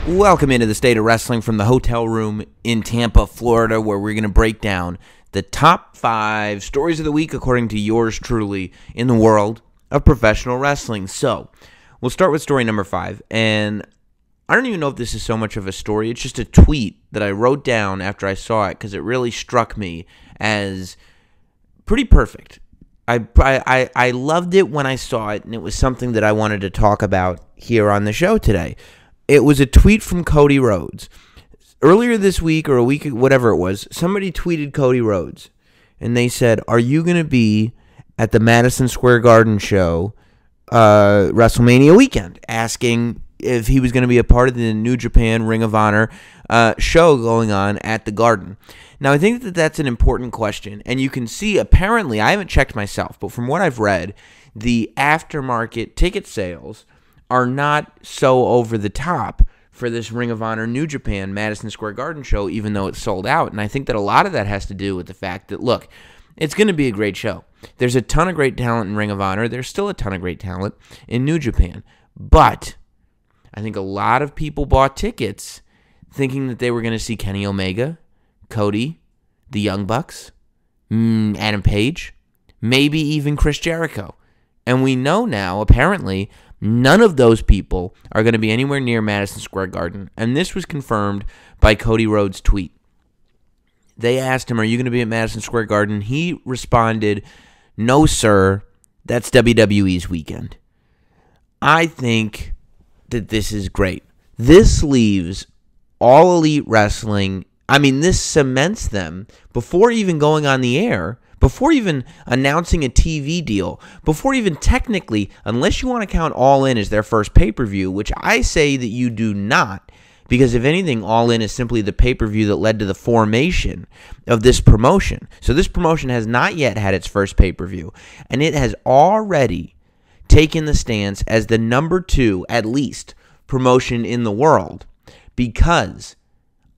Welcome into the state of wrestling from the hotel room in Tampa, Florida, where we're going to break down the top five stories of the week, according to yours truly, in the world of professional wrestling. So, we'll start with story number five. And I don't even know if this is so much of a story, it's just a tweet that I wrote down after I saw it because it really struck me as pretty perfect. I, I, I loved it when I saw it, and it was something that I wanted to talk about here on the show today. It was a tweet from Cody Rhodes. Earlier this week, or a week, whatever it was, somebody tweeted Cody Rhodes, and they said, Are you going to be at the Madison Square Garden show uh, WrestleMania weekend? Asking if he was going to be a part of the New Japan Ring of Honor uh, show going on at the Garden. Now, I think that that's an important question, and you can see apparently, I haven't checked myself, but from what I've read, the aftermarket ticket sales are not so over the top for this Ring of Honor New Japan Madison Square Garden show, even though it's sold out. And I think that a lot of that has to do with the fact that, look, it's going to be a great show. There's a ton of great talent in Ring of Honor. There's still a ton of great talent in New Japan. But I think a lot of people bought tickets thinking that they were going to see Kenny Omega, Cody, the Young Bucks, mm, Adam Page, maybe even Chris Jericho. And we know now, apparently, none of those people are going to be anywhere near Madison Square Garden. And this was confirmed by Cody Rhodes' tweet. They asked him, Are you going to be at Madison Square Garden? He responded, No, sir. That's WWE's weekend. I think that this is great. This leaves all elite wrestling. I mean, this cements them before even going on the air, before even announcing a TV deal, before even technically, unless you want to count All In as their first pay per view, which I say that you do not, because if anything, All In is simply the pay per view that led to the formation of this promotion. So this promotion has not yet had its first pay per view, and it has already taken the stance as the number two, at least, promotion in the world because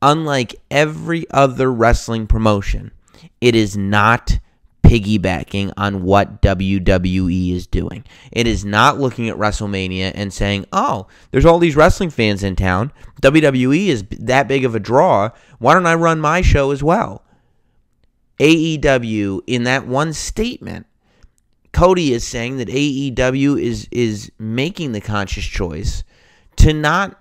unlike every other wrestling promotion, it is not piggybacking on what WWE is doing. It is not looking at WrestleMania and saying, oh, there's all these wrestling fans in town. WWE is that big of a draw. Why don't I run my show as well? AEW, in that one statement, Cody is saying that AEW is is making the conscious choice to not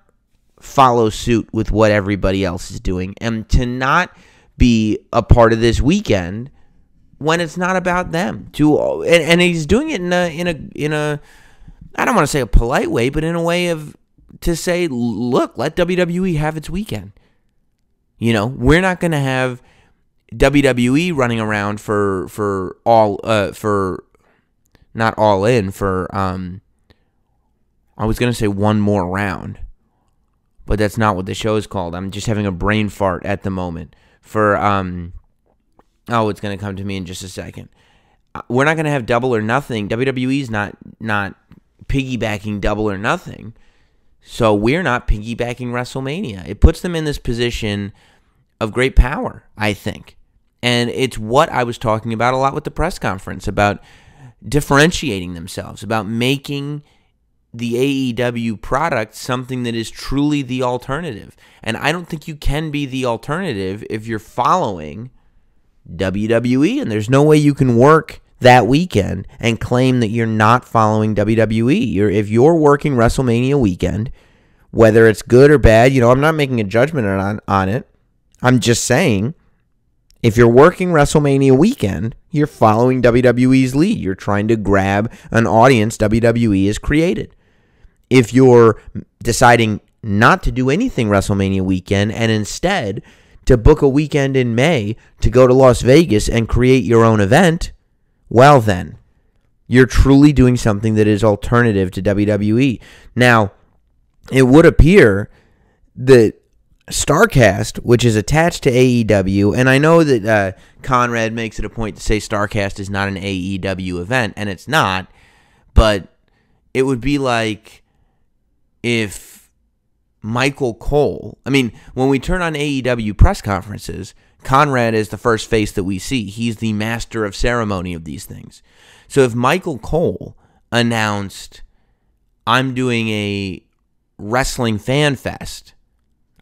follow suit with what everybody else is doing and to not be a part of this weekend when it's not about them. To and, and he's doing it in a in a in a I don't want to say a polite way, but in a way of to say, look, let WWE have its weekend. You know, we're not going to have WWE running around for for all uh for not all in for um I was going to say one more round. But that's not what the show is called. I'm just having a brain fart at the moment for um oh, it's going to come to me in just a second. Uh, We're not going to have double or nothing. WWE's not not piggybacking double or nothing. So we're not piggybacking WrestleMania. It puts them in this position of great power, I think. And it's what I was talking about a lot with the press conference about differentiating themselves, about making the AEW product something that is truly the alternative. And I don't think you can be the alternative if you're following WWE, and there's no way you can work that weekend and claim that you're not following WWE. You're if you're working WrestleMania weekend, whether it's good or bad, you know, I'm not making a judgment on on it. I'm just saying if you're working WrestleMania weekend, you're following WWE's lead. You're trying to grab an audience WWE has created. If you're deciding not to do anything WrestleMania weekend and instead to book a weekend in May to go to Las Vegas and create your own event, well then, you're truly doing something that is alternative to WWE. Now, it would appear that Starrcast, which is attached to AEW, and I know that uh, Conrad makes it a point to say Starrcast is not an AEW event, and it's not, but it would be like if Michael Cole, I mean, when we turn on AEW press conferences, Conrad is the first face that we see. He's the master of ceremony of these things. So if Michael Cole announced, I'm doing a wrestling fan fest,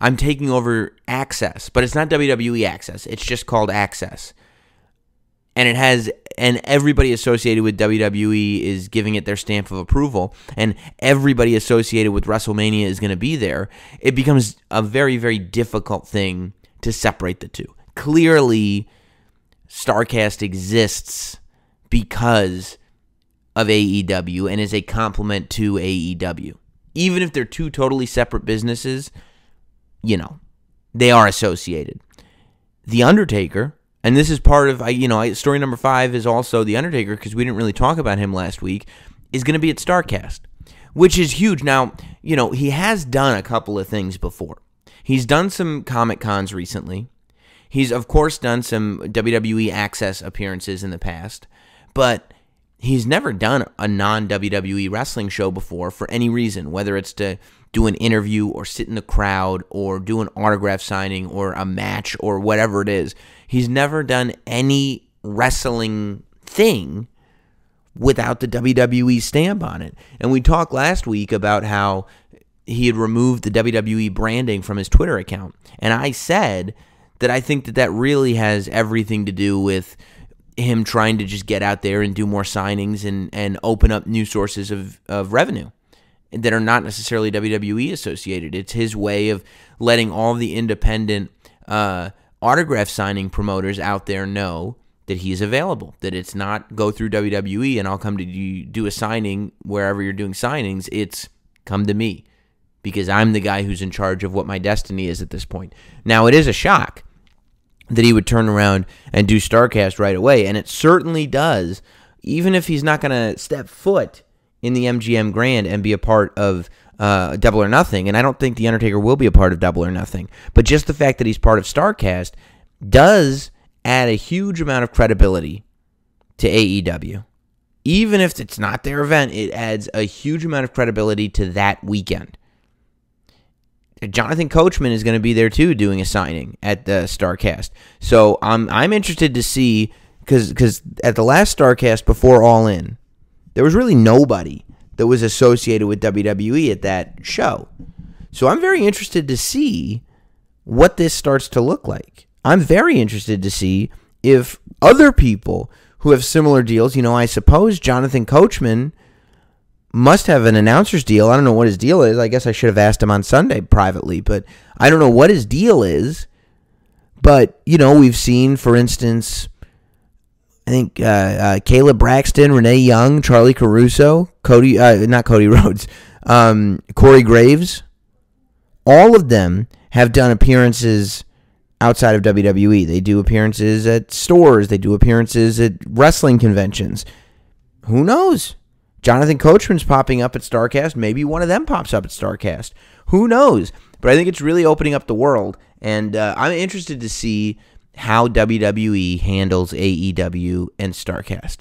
I'm taking over Axxess, but it's not WWE Axxess. It's just called Axxess. And it has and everybody associated with WWE is giving it their stamp of approval and everybody associated with WrestleMania is going to be there. It becomes a very very difficult thing to separate the two. Clearly Starrcast exists because of AEW and is a complement to AEW. Even if they're two totally separate businesses, you know, they are associated. The Undertaker, and this is part of, I you know, story number five is also The Undertaker because we didn't really talk about him last week, is going to be at Starrcast, which is huge. Now, you know, he has done a couple of things before. He's done some Comic Cons recently. He's, of course, done some WWE Axxess appearances in the past, but he's never done a non WWE wrestling show before for any reason, whether it's to do an interview or sit in the crowd or do an autograph signing or a match or whatever it is. He's never done any wrestling thing without the WWE stamp on it. And we talked last week about how he had removed the WWE branding from his Twitter account. And I said that I think that that really has everything to do with him trying to just get out there and do more signings and, and open up new sources of, of revenue that are not necessarily WWE associated. It's his way of letting all the independent uh, autograph signing promoters out there know that he's available. That it's not go through WWE and I'll come to you do a signing wherever you're doing signings. It's come to me because I'm the guy who's in charge of what my destiny is at this point. Now it is a shock that he would turn around and do Starrcast right away, and it certainly does. Even if he's not going to step foot in the MGM Grand and be a part of uh, Double or Nothing, and I don't think the Undertaker will be a part of Double or Nothing, but just the fact that he's part of Starrcast does add a huge amount of credibility to AEW. Even if it's not their event, it adds a huge amount of credibility to that weekend. Jonathan Coachman is going to be there too, doing a signing at the Starrcast. So I'm I'm interested to see because because at the last Starrcast before All In, there was really nobody that was associated with WWE at that show. So I'm very interested to see what this starts to look like. I'm very interested to see if other people who have similar deals, you know, I suppose Jonathan Coachman must have an announcer's deal. I don't know what his deal is. I guess I should have asked him on Sunday privately, but I don't know what his deal is. But, you know, we've seen, for instance, I think uh, uh, Kayla Braxton, Renee Young, Charly Caruso, Cody, uh, not Cody Rhodes, um, Corey Graves. All of them have done appearances outside of WWE. They do appearances at stores. They do appearances at wrestling conventions. Who knows? Jonathan Coachman's popping up at Starrcast. Maybe one of them pops up at Starrcast. Who knows? But I think it's really opening up the world, and uh, I'm interested to see how WWE handles AEW and Starrcast.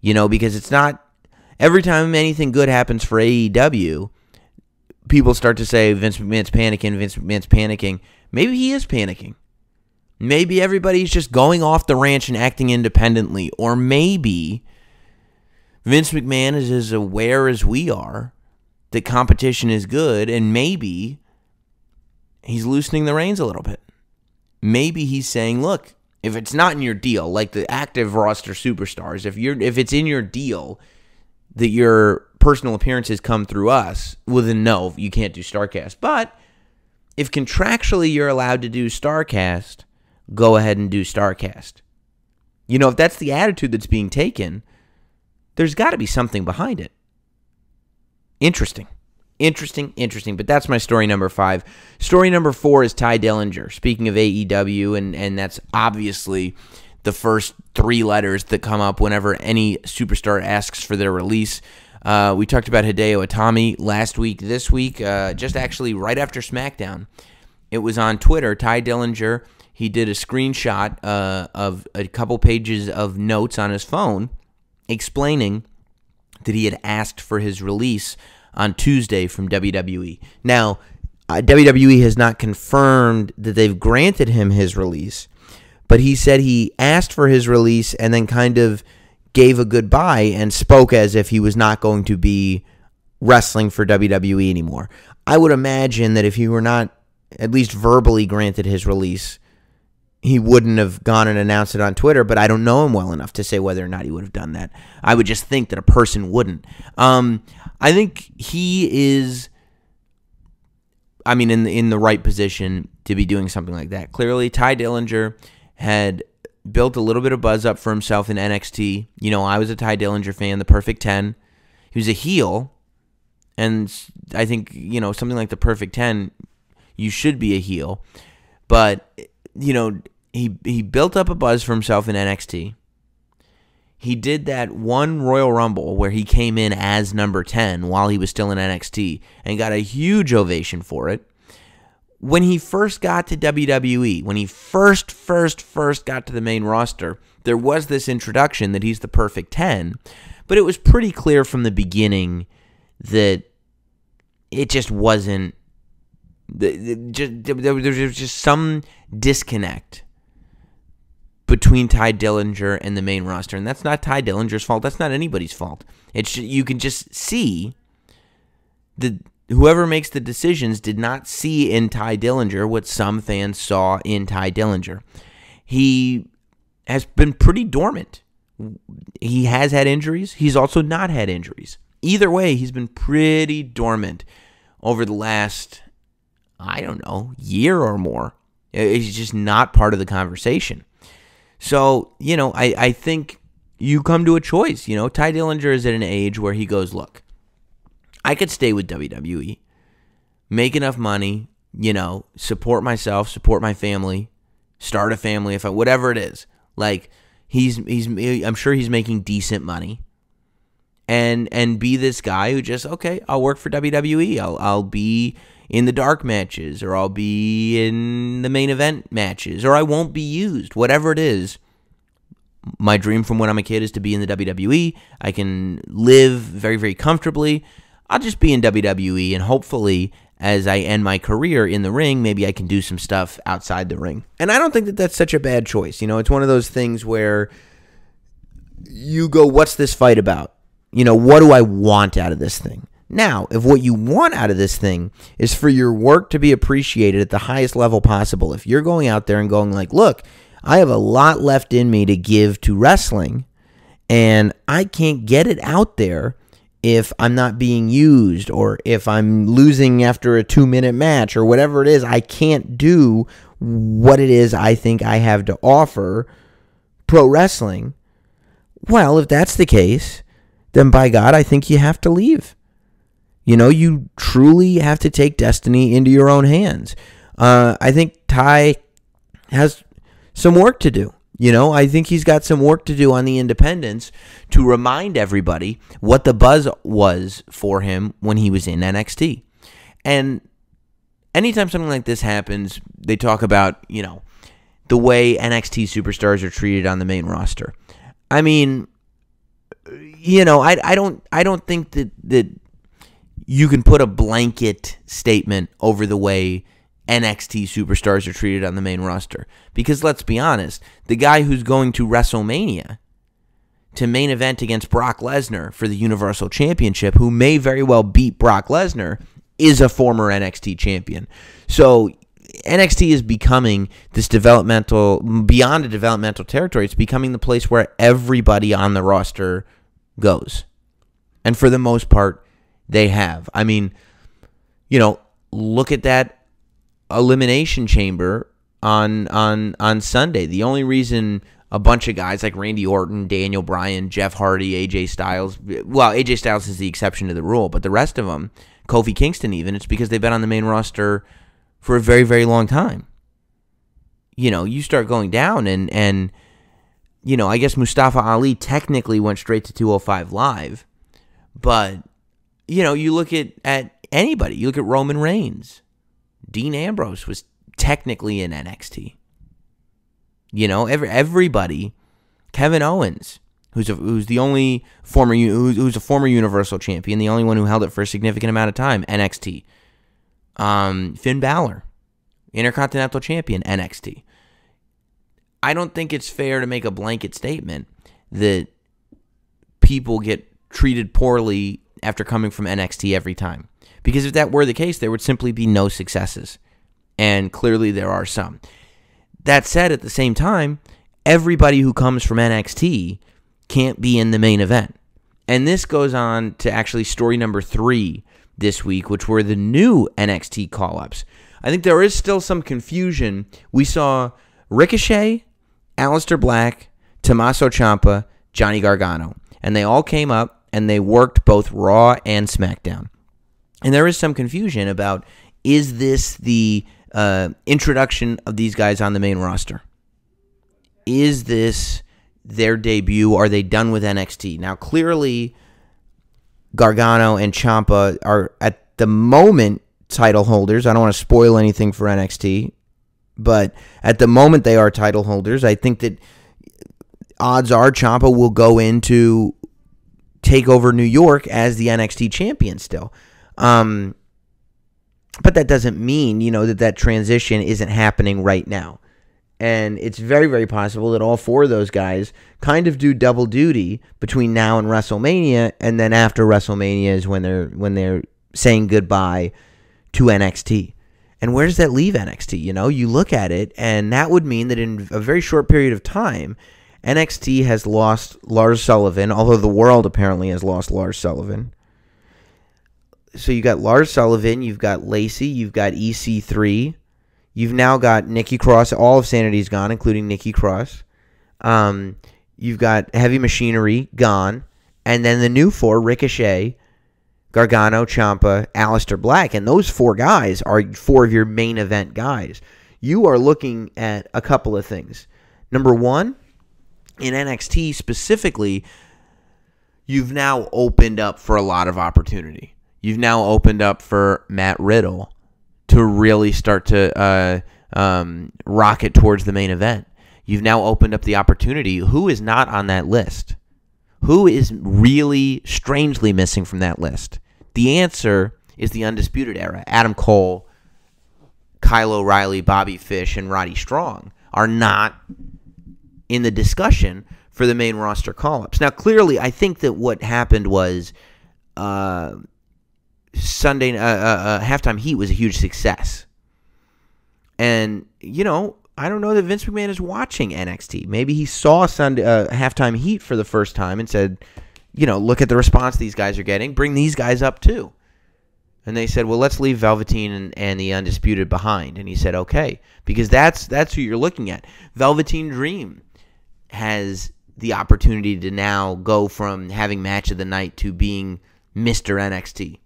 You know, because it's not every time anything good happens for AEW, people start to say Vince McMahon's panicking, Vince McMahon's panicking. Maybe he is panicking. Maybe everybody's just going off the ranch and acting independently. Or maybe Vince McMahon is as aware as we are that competition is good, and maybe he's loosening the reins a little bit. Maybe he's saying, look, if it's not in your deal, like the active roster superstars, if you're if it's in your deal that your personal appearances come through us, well then no, you can't do Starrcast. But if contractually you're allowed to do Starrcast, go ahead and do Starrcast. You know, if that's the attitude that's being taken, there's got to be something behind it. Interesting. Interesting, interesting. But that's my story number five. Story number four is Ty Dillinger. Speaking of AEW, and, and that's obviously the first three letters that come up whenever any superstar asks for their release. Uh, we talked about Hideo Itami last week. This week, uh, just actually right after SmackDown, it was on Twitter. Ty Dillinger, he did a screenshot uh, of a couple pages of notes on his phone explaining that he had asked for his release on Tuesday from WWE. Now, uh, WWE has not confirmed that they've granted him his release, but he said he asked for his release and then kind of gave a goodbye and spoke as if he was not going to be wrestling for WWE anymore. I would imagine that if he were not at least verbally granted his release, he wouldn't have gone and announced it on Twitter, but I don't know him well enough to say whether or not he would have done that. I would just think that a person wouldn't. Um, I think he is. I mean, in the, in the right position to be doing something like that. Clearly, Ty Dillinger had built a little bit of buzz up for himself in NXT. You know, I was a Ty Dillinger fan, the Perfect Ten. He was a heel, and I think you know something like the Perfect Ten, you should be a heel, but you know, he he built up a buzz for himself in NXT. He did that one Royal Rumble where he came in as number 10 while he was still in NXT and got a huge ovation for it. When he first got to WWE, when he first first first got to the main roster, there was this introduction that he's the perfect 10, but it was pretty clear from the beginning that it just wasn't there was just some disconnect between Ty Dillinger and the main roster, and that's not Ty Dillinger's fault. That's not anybody's fault. It's you can just see that whoever makes the decisions did not see in Ty Dillinger what some fans saw in Ty Dillinger. He has been pretty dormant. He has had injuries. He's also not had injuries. Either way, he's been pretty dormant over the last I don't know, year or more. It's just not part of the conversation. So, you know, I, I think you come to a choice. You know, Ty Dillinger is at an age where he goes, look, I could stay with WWE, make enough money, you know, support myself, support my family, start a family, if I, whatever it is. Like, he's, he's, I'm sure he's making decent money. And, and be this guy who just, okay, I'll work for WWE. I'll, I'll be in the dark matches, or I'll be in the main event matches, or I won't be used, whatever it is. My dream from when I'm a kid is to be in the WWE. I can live very, very comfortably. I'll just be in WWE, and hopefully, as I end my career in the ring, maybe I can do some stuff outside the ring. And I don't think that that's such a bad choice. You know, it's one of those things where you go, What's this fight about? You know, what do I want out of this thing? Now, if what you want out of this thing is for your work to be appreciated at the highest level possible, if you're going out there and going like, "Look, I have a lot left in me to give to wrestling, and I can't get it out there if I'm not being used or if I'm losing after a 2-minute match or whatever it is, I can't do what it is I think I have to offer pro wrestling." Well, if that's the case, then by God, I think you have to leave. You know, you truly have to take destiny into your own hands. Uh, I think Ty has some work to do. You know, I think he's got some work to do on the independents to remind everybody what the buzz was for him when he was in NXT. And anytime something like this happens, they talk about, you know, the way NXT superstars are treated on the main roster. I mean, you know, I, I don't I don't think that that you can put a blanket statement over the way NXT superstars are treated on the main roster. Because let's be honest, the guy who's going to WrestleMania to main event against Brock Lesnar for the Universal Championship, who may very well beat Brock Lesnar, is a former NXT champion. So NXT is becoming this developmental, beyond a developmental territory, it's becoming the place where everybody on the roster goes. And for the most part, they have. I mean, you know, look at that elimination chamber on on on Sunday. The only reason a bunch of guys like Randy Orton, Daniel Bryan, Jeff Hardy, AJ Styles, well, AJ Styles is the exception to the rule, but the rest of them, Kofi Kingston even, it's because they've been on the main roster for a very very long time. You know, you start going down and and you know, I guess Mustafa Ali technically went straight to 205 live, but you know, you look at at anybody, you look at Roman Reigns, Dean Ambrose was technically in NXT. You know, every everybody, Kevin Owens, who's a, who's the only former who's, who's a former Universal Champion, the only one who held it for a significant amount of time, NXT. Um, Finn Balor, Intercontinental Champion, NXT. I don't think it's fair to make a blanket statement that people get treated poorly after coming from NXT every time. Because if that were the case, there would simply be no successes. And clearly there are some. That said, at the same time, everybody who comes from NXT can't be in the main event. And this goes on to actually story number three this week, which were the new NXT call ups. I think there is still some confusion. We saw Ricochet, Aleister Black, Tommaso Ciampa, Johnny Gargano, and they all came up and they worked both Raw and SmackDown. And there is some confusion about is this the uh, introduction of these guys on the main roster? Is this their debut? Are they done with NXT? Now, clearly, Gargano and Ciampa are at the moment title holders. I don't want to spoil anything for NXT, but at the moment they are title holders. I think that odds are Ciampa will go into take over New York as the NXT champion still. Um, but that doesn't mean, you know, that that transition isn't happening right now. And it's very, very possible that all four of those guys kind of do double duty between now and WrestleMania, and then after WrestleMania is when they're when they're saying goodbye to NXT. And where does that leave NXT? You know, you look at it, and that would mean that in a very short period of time, NXT has lost Lars Sullivan, although the world apparently has lost Lars Sullivan. So you got Lars Sullivan, you've got Lacey, you've got EC3, you've now got Nikki Cross. All of Sanity's gone, including Nikki Cross. Um, you've got Heavy Machinery gone, and then the new four: Ricochet, Gargano, Ciampa, Aleister Black, and those four guys are four of your main event guys. You are looking at a couple of things. Number one, in NXT specifically, you've now opened up for a lot of opportunity. You've now opened up for Matt Riddle to really start to uh, um, rocket towards the main event. You've now opened up the opportunity. Who is not on that list? Who is really strangely missing from that list? The answer is the Undisputed Era. Adam Cole, Kyle O'Reilly, Bobby Fish, and Roddy Strong are not in the discussion for the main roster call ups. Now, clearly, I think that what happened was uh, Sunday uh, uh, uh, halftime heat was a huge success, and you know I don't know that Vince McMahon is watching NXT. Maybe he saw Sunday uh, halftime heat for the first time and said, you know, look at the response these guys are getting. Bring these guys up too. And they said, well, let's leave Velveteen and, and the Undisputed behind. And he said, okay, because that's that's who you're looking at. Velveteen Dream has the opportunity to now go from having match of the night to being Mr. NXT.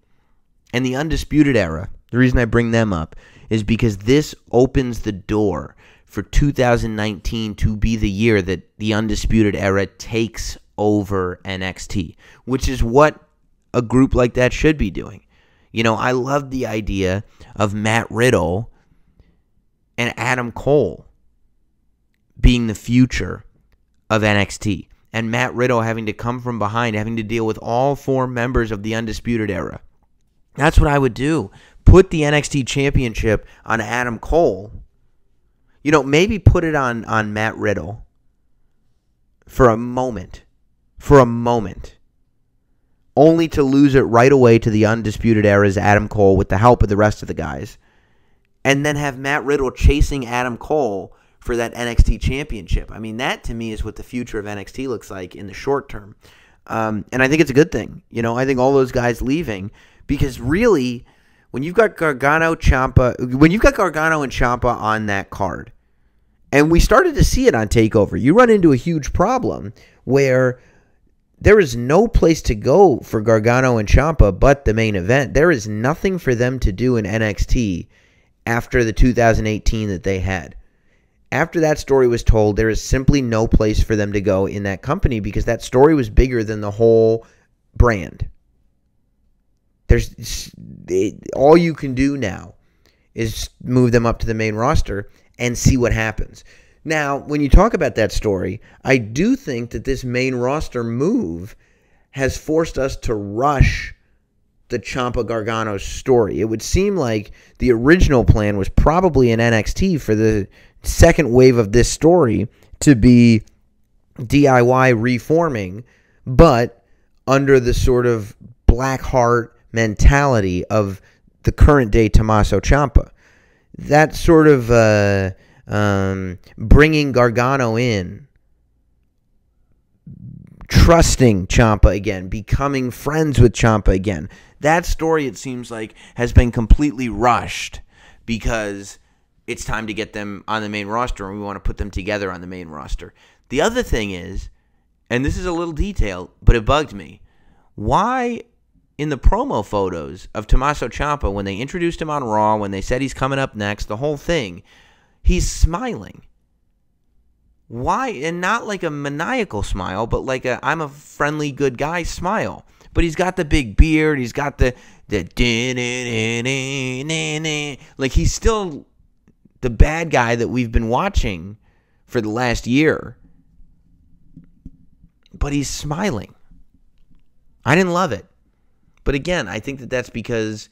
And the Undisputed Era, the reason I bring them up is because this opens the door for 2019 to be the year that the Undisputed Era takes over NXT, which is what a group like that should be doing. You know, I love the idea of Matt Riddle and Adam Cole being the future of NXT. And Matt Riddle having to come from behind, having to deal with all four members of the Undisputed Era. That's what I would do. Put the NXT Championship on Adam Cole. You know, maybe put it on, on Matt Riddle for a moment. For a moment. Only to lose it right away to the Undisputed Era's Adam Cole with the help of the rest of the guys. And then have Matt Riddle chasing Adam Cole for that NXT championship. I mean, that to me is what the future of NXT looks like in the short term. Um, and I think it's a good thing. You know, I think all those guys leaving because really, when you've got Gargano, Ciampa, when you've got Gargano and Ciampa on that card, and we started to see it on Takeover, you run into a huge problem where there is no place to go for Gargano and Ciampa but the main event. There is nothing for them to do in NXT after the 2018 that they had after that story was told, there is simply no place for them to go in that company because that story was bigger than the whole brand. There's it, all you can do now is move them up to the main roster and see what happens. Now, when you talk about that story, I do think that this main roster move has forced us to rush the Ciampa Gargano story. It would seem like the original plan was probably an NXT for the second wave of this story to be DIY reforming, but under the sort of black heart mentality of the current day Tommaso Ciampa. That sort of uh, um, bringing Gargano in, trusting Ciampa again, becoming friends with Ciampa again. That story, it seems like, has been completely rushed because it's time to get them on the main roster and we want to put them together on the main roster. The other thing is, and this is a little detail, but it bugged me. Why in the promo photos of Tommaso Ciampa when they introduced him on Raw, when they said he's coming up next, the whole thing, he's smiling. Why? And not like a maniacal smile, but like a I'm a friendly good guy smile. But he's got the big beard, he's got the the like he's still the bad guy that we've been watching for the last year. But he's smiling. I didn't love it. But again, I think that that's because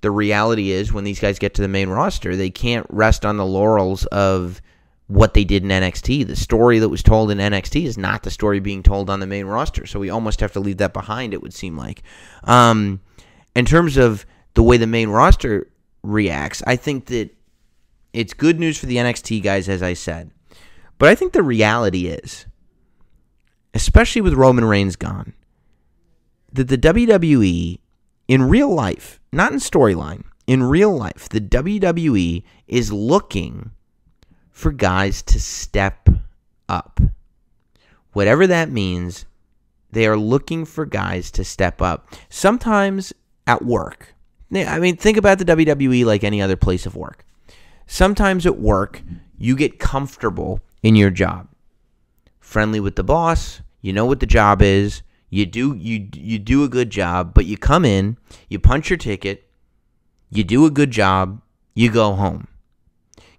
the reality is when these guys get to the main roster, they can't rest on the laurels of what they did in NXT. The story that was told in NXT is not the story being told on the main roster. So we almost have to leave that behind, it would seem like. Um, in terms of the way the main roster reacts, I think that it's good news for the NXT guys, as I said. But I think the reality is, especially with Roman Reigns gone, that the WWE, in real life, not in storyline, in real life, the WWE is looking for guys to step up. Whatever that means, they are looking for guys to step up. Sometimes at work. I mean, think about the WWE like any other place of work. Sometimes at work, you get comfortable in your job. Friendly with the boss, you know what the job is, you do you you do a good job, but you come in, you punch your ticket, you do a good job, you go home.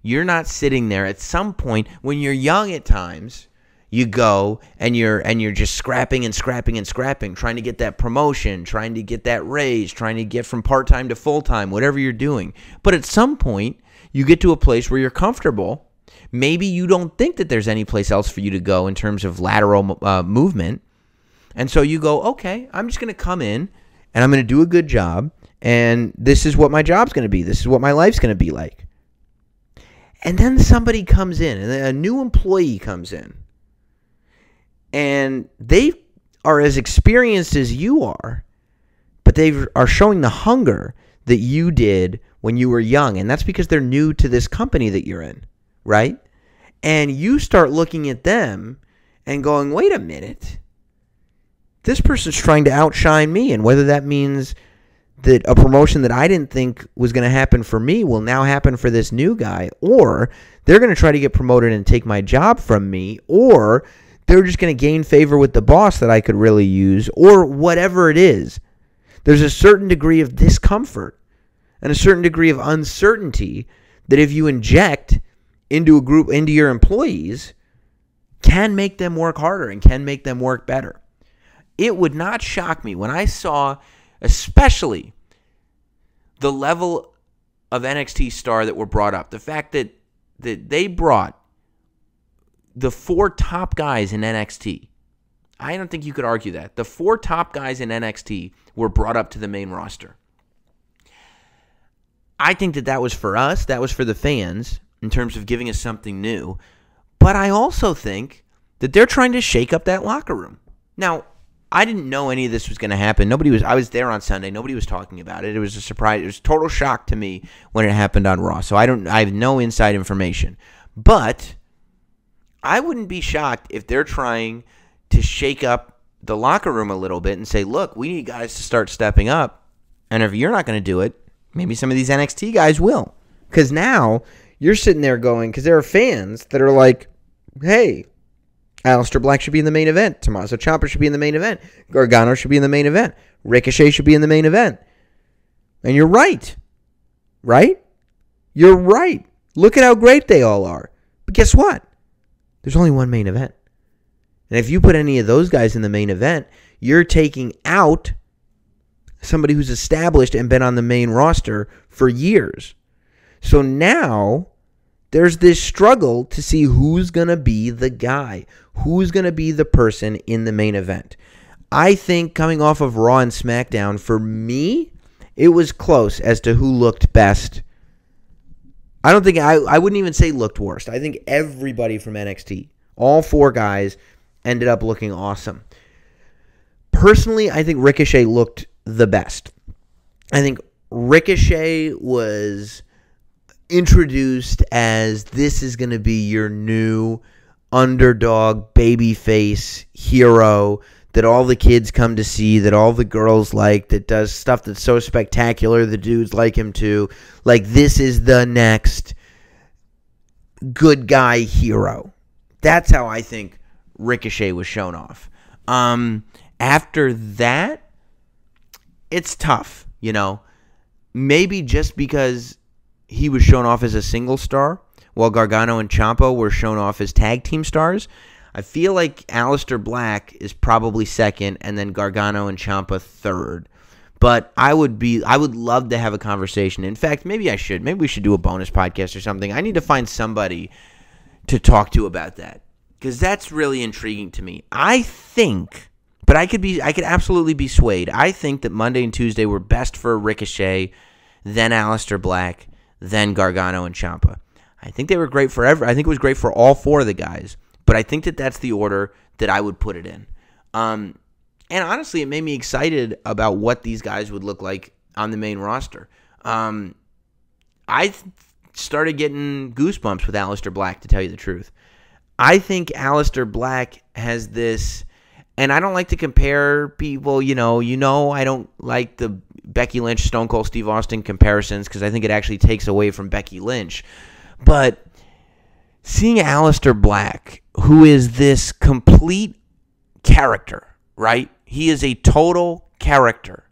You're not sitting there at some point when you're young at times, you go and you're and you're just scrapping and scrapping and scrapping trying to get that promotion trying to get that raise trying to get from part-time to full-time whatever you're doing but at some point you get to a place where you're comfortable. Maybe you don't think that there's any place else for you to go in terms of lateral uh, movement. And so you go okay i'm just going to come in and i'm going to do a good job and this is what my job's going to be. This is what my life's going to be like. And then somebody comes in and a new employee comes in. And they are as experienced as you are, but they are showing the hunger that you did when you were young. And that's because they're new to this company that you're in, right? And you start looking at them and going, wait a minute. This person's trying to outshine me. And whether that means that a promotion that I didn't think was going to happen for me will now happen for this new guy, or they're going to try to get promoted and take my job from me, or they're just going to gain favor with the boss that I could really use, or whatever it is. There's a certain degree of discomfort and a certain degree of uncertainty that if you inject into a group, into your employees, can make them work harder and can make them work better. It would not shock me when I saw, especially the level of NXT star that were brought up. The fact that that they brought the four top guys in NXT. I don't think you could argue that. The four top guys in NXT were brought up to the main roster. I think that that was for us, that was for the fans in terms of giving us something new. But I also think that they're trying to shake up that locker room. Now, I didn't know any of this was going to happen. Nobody was. I was there on Sunday. Nobody was talking about it. It was a surprise. It was total shock to me when it happened on Raw. So I don't. I have no inside information. But I wouldn't be shocked if they're trying to shake up the locker room a little bit and say, "Look, we need guys to start stepping up." And if you're not going to do it, maybe some of these NXT guys will. Because now you're sitting there going, because there are fans that are like, "Hey, Aleister Black should be in the main event. Tommaso Ciampa should be in the main event. Gargano should be in the main event. Ricochet should be in the main event. And you're right. Right? You're right. Look at how great they all are. But guess what? There's only one main event. And if you put any of those guys in the main event, you're taking out somebody who's established and been on the main roster for years. So now there's this struggle to see who's going to be the guy, who's going to be the person in the main event. I think coming off of Raw and SmackDown, for me, it was close as to who looked best. I don't think I, I wouldn't even say looked worst. I think everybody from NXT, all four guys, ended up looking awesome. Personally, I think Ricochet looked the best. I think Ricochet was introduced as this is going to be your new underdog babyface hero that all the kids come to see, that all the girls like, that does stuff that's so spectacular the dudes like him too. Like this is the next good guy hero. That's how I think Ricochet was shown off. Um, after that, it's tough, you know. Maybe just because he was shown off as a single star, while Gargano and Ciampa were shown off as tag team stars. I feel like Aleister Black is probably second, and then Gargano and Ciampa third. But I would be, I would love to have a conversation. In fact, maybe I should. Maybe we should do a bonus podcast or something. I need to find somebody to talk to about that because that's really intriguing to me. I think, but I could be, I could absolutely be swayed. I think that Monday and Tuesday were best for Ricochet, then Aleister Black, then Gargano and Ciampa. I think they were great for every. I think it was great for all four of the guys. But I think that that's the order that I would put it in. Um, and honestly, it made me excited about what these guys would look like on the main roster. Um, I started getting goosebumps with Aleister Black, to tell you the truth. I think Aleister Black has this, and I don't like to compare people. You know, you know, I don't like the Becky Lynch, Stone Cold Steve Austin comparisons because I think it actually takes away from Becky Lynch. But seeing Aleister Black, who is this complete character, right? He is a total character.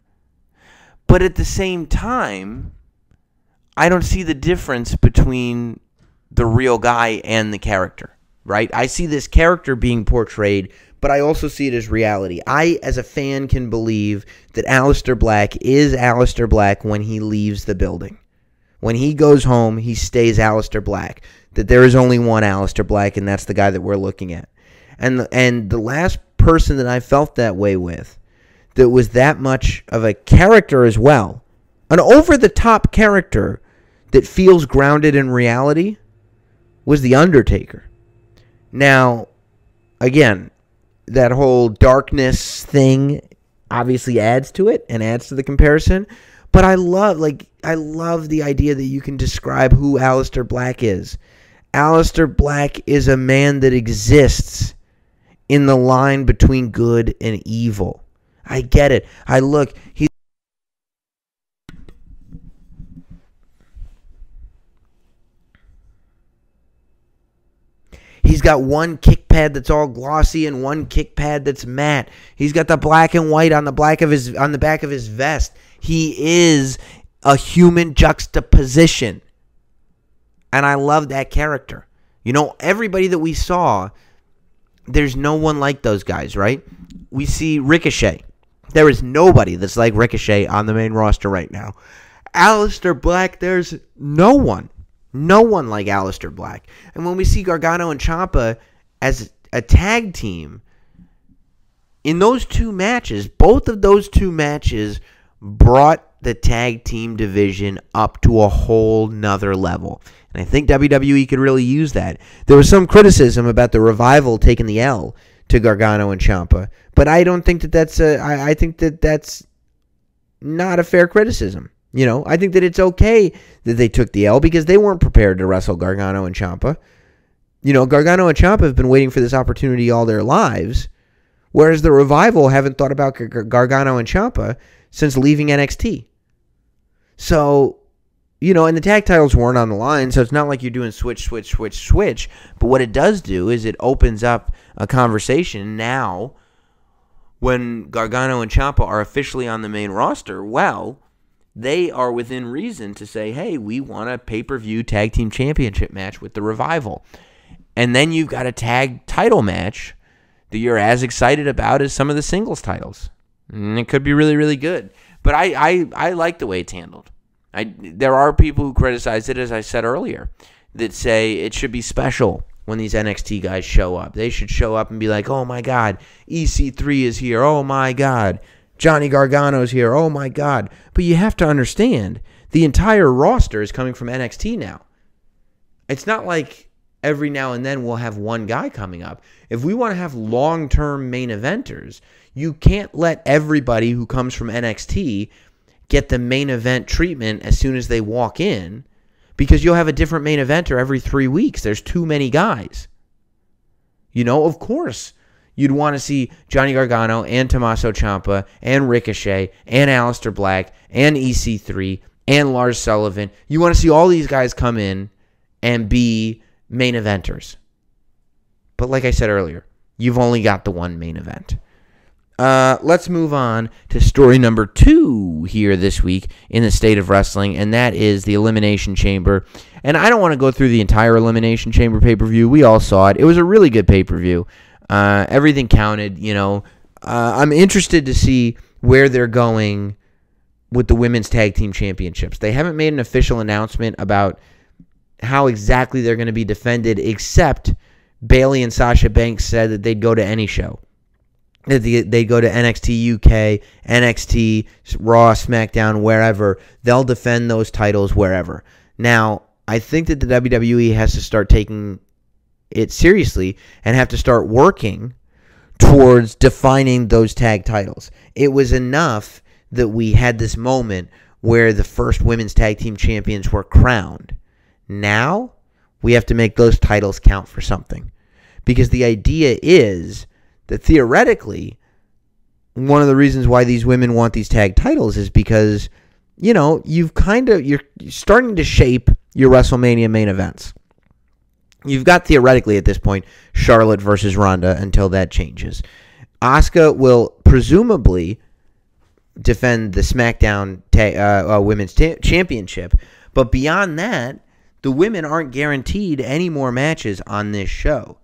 But at the same time, I don't see the difference between the real guy and the character, right? I see this character being portrayed, but I also see it as reality. I, as a fan, can believe that Aleister Black is Aleister Black when he leaves the building. When he goes home, he stays Aleister Black. That there is only one Aleister Black, and that's the guy that we're looking at. And the, and the last person that I felt that way with, that was that much of a character as well, an over the top character that feels grounded in reality, was The Undertaker. Now, again, that whole darkness thing obviously adds to it and adds to the comparison. But I love like I love the idea that you can describe who Aleister Black is. Aleister Black is a man that exists in the line between good and evil. I get it. I look, He's got one kick pad that's all glossy and one kick pad that's matte. He's got the black and white on the black of his on the back of his vest. He is a human juxtaposition. And I love that character. You know, everybody that we saw, there's no one like those guys, right? We see Ricochet. There is nobody that's like Ricochet on the main roster right now. Aleister Black, there's no one. No one like Aleister Black. And when we see Gargano and Ciampa as a tag team, in those two matches, both of those two matches brought the tag team division up to a whole nother level. And I think WWE could really use that. There was some criticism about the revival taking the L to Gargano and Ciampa, but I don't think that that's a. I, I think that that's not a fair criticism. You know, I think that it's okay that they took the L because they weren't prepared to wrestle Gargano and Ciampa. You know, Gargano and Ciampa have been waiting for this opportunity all their lives, whereas the revival haven't thought about Gar- Gargano and Ciampa since leaving NXT. So, you know, and the tag titles weren't on the line, so it's not like you're doing switch, switch, switch, switch. But what it does do is it opens up a conversation now when Gargano and Ciampa are officially on the main roster. Well, they are within reason to say, hey, we want a pay per view tag team championship match with the revival. And then you've got a tag title match that you're as excited about as some of the singles titles. And it could be really, really good. But I, I, I like the way it's handled. I, there are people who criticize it, as I said earlier, that say it should be special when these NXT guys show up. They should show up and be like, oh my God, EC3 is here. Oh my God, Johnny Gargano's here. Oh my God. But you have to understand, the entire roster is coming from NXT now. It's not like every now and then we'll have one guy coming up. If we want to have long term main eventers, you can't let everybody who comes from NXT get the main event treatment as soon as they walk in because you'll have a different main eventer every three weeks. There's too many guys. You know, of course, you'd want to see Johnny Gargano and Tommaso Ciampa and Ricochet and Aleister Black and EC3 and Lars Sullivan. You want to see all these guys come in and be main eventers. But like I said earlier, you've only got the one main event. Uh, let's move on to story number two here this week in the state of wrestling, and that is the Elimination Chamber. And I don't want to go through the entire Elimination Chamber pay per view. We all saw it. It was a really good pay per view. Uh, everything counted. You know, uh, I'm interested to see where they're going with the women's tag team championships. They haven't made an official announcement about how exactly they're going to be defended, except Bayley and Sasha Banks said that they'd go to any show. That they, they go to NXT UK, NXT, Raw, SmackDown, wherever. They'll defend those titles wherever. Now, I think that the WWE has to start taking it seriously and have to start working towards defining those tag titles. It was enough that we had this moment where the first women's tag team champions were crowned. Now, we have to make those titles count for something. Because the idea is that theoretically, one of the reasons why these women want these tag titles is because, you know, you've kind of, you're starting to shape your WrestleMania main events. You've got theoretically at this point Charlotte versus Ronda until that changes. Asuka will presumably defend the SmackDown ta- uh, uh, Women's ta- Championship, but beyond that, the women aren't guaranteed any more matches on this show.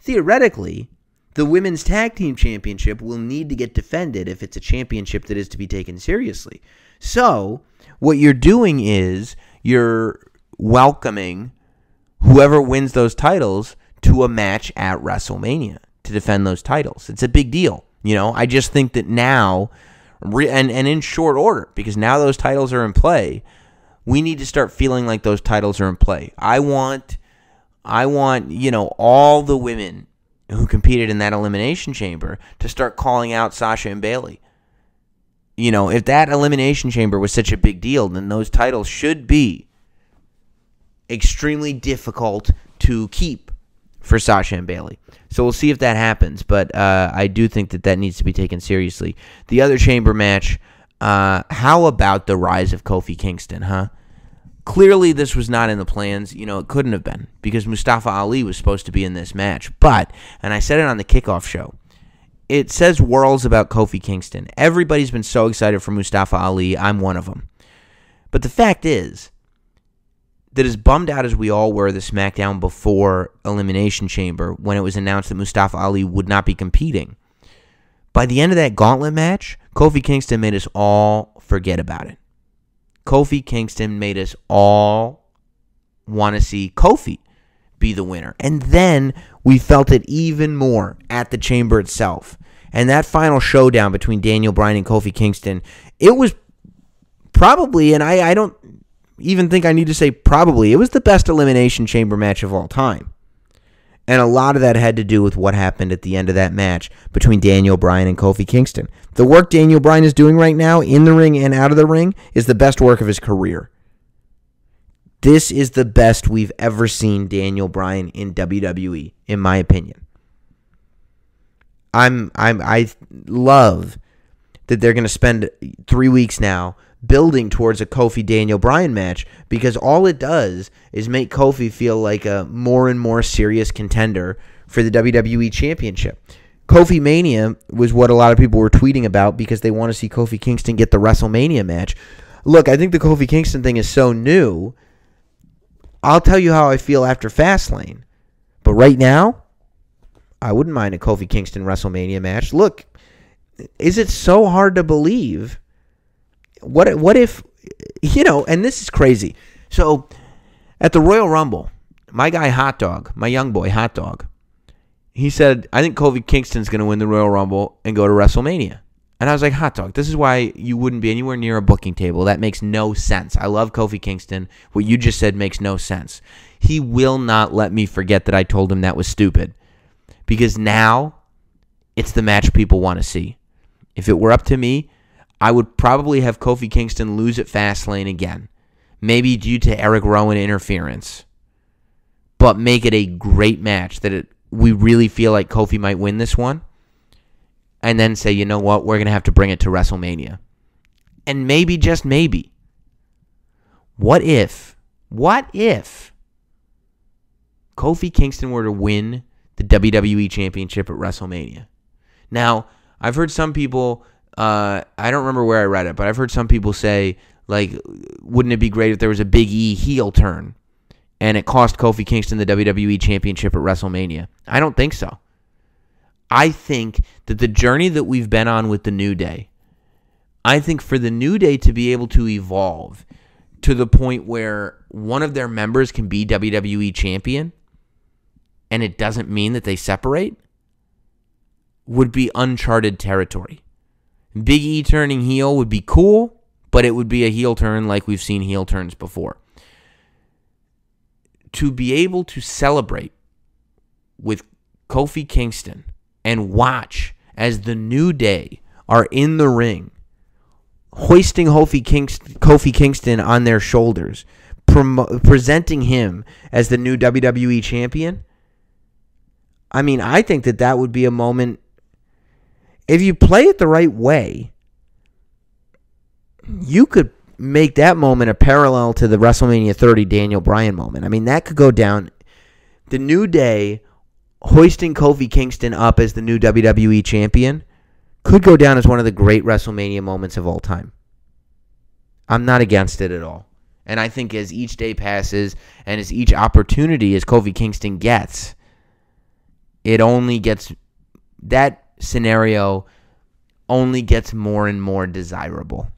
Theoretically, the Women's Tag Team Championship will need to get defended if it's a championship that is to be taken seriously. So, what you're doing is you're welcoming whoever wins those titles to a match at WrestleMania to defend those titles. It's a big deal. You know, I just think that now, and, and in short order, because now those titles are in play, we need to start feeling like those titles are in play. I want, I want, you know, all the women who competed in that elimination chamber to start calling out Sasha and Bayley. You know, if that elimination chamber was such a big deal, then those titles should be extremely difficult to keep for Sasha and Bayley. So we'll see if that happens, but uh, I do think that that needs to be taken seriously. The other chamber match, uh, how about the rise of Kofi Kingston, huh? Clearly, this was not in the plans. You know, it couldn't have been because Mustafa Ali was supposed to be in this match. But, and I said it on the kickoff show, it says worlds about Kofi Kingston. Everybody's been so excited for Mustafa Ali. I'm one of them. But the fact is that as bummed out as we all were the SmackDown before Elimination Chamber when it was announced that Mustafa Ali would not be competing, by the end of that gauntlet match, Kofi Kingston made us all forget about it. Kofi Kingston made us all want to see Kofi be the winner. And then we felt it even more at the chamber itself. And that final showdown between Daniel Bryan and Kofi Kingston, it was probably, and I, I don't even think I need to say probably, it was the best Elimination Chamber match of all time. And a lot of that had to do with what happened at the end of that match between Daniel Bryan and Kofi Kingston. The work Daniel Bryan is doing right now in the ring and out of the ring is the best work of his career. This is the best we've ever seen Daniel Bryan in WWE, in my opinion. I'm I'm I love that they're going to spend 3 weeks now building towards a Kofi Daniel Bryan match because all it does is make Kofi feel like a more and more serious contender for the WWE Championship. Kofi Mania was what a lot of people were tweeting about because they want to see Kofi Kingston get the WrestleMania match. Look, I think the Kofi Kingston thing is so new. I'll tell you how I feel after Fastlane. But right now, I wouldn't mind a Kofi Kingston WrestleMania match. Look, is it so hard to believe what what if you know? And this is crazy. So at the Royal Rumble, my guy Hot Dog, my young boy Hot Dog, he said, "I think Kofi Kingston's going to win the Royal Rumble and go to WrestleMania." And I was like, "Hot Dog, this is why you wouldn't be anywhere near a booking table. That makes no sense. I love Kofi Kingston. What you just said makes no sense." He will not let me forget that I told him that was stupid. Because now it's the match people want to see. If it were up to me, I would probably have Kofi Kingston lose at Fastlane again. Maybe due to Eric Rowan interference. But make it a great match that it, we really feel like Kofi might win this one. And then say, you know what, we're going to have to bring it to WrestleMania. And maybe, just maybe, what if, what if Kofi Kingston were to win the WWE Championship at WrestleMania? Now, I've heard some people uh, I don't remember where I read it, but I've heard some people say, like, wouldn't it be great if there was a Big E heel turn and it cost Kofi Kingston the WWE Championship at WrestleMania? I don't think so. I think that the journey that we've been on with the New Day, I think for the New Day to be able to evolve to the point where one of their members can be WWE champion and it doesn't mean that they separate would be uncharted territory. Big E turning heel would be cool, but it would be a heel turn like we've seen heel turns before. To be able to celebrate with Kofi Kingston and watch as the New Day are in the ring, hoisting Kofi Kingston, Kofi Kingston on their shoulders, promo- presenting him as the new WWE champion. I mean, I think that that would be a moment if you play it the right way, you could make that moment a parallel to the WrestleMania 30 Daniel Bryan moment. I mean, that could go down. The New Day hoisting Kofi Kingston up as the new WWE champion could go down as one of the great WrestleMania moments of all time. I'm not against it at all. And I think as each day passes and as each opportunity as Kofi Kingston gets, it only gets that scenario only gets more and more desirable.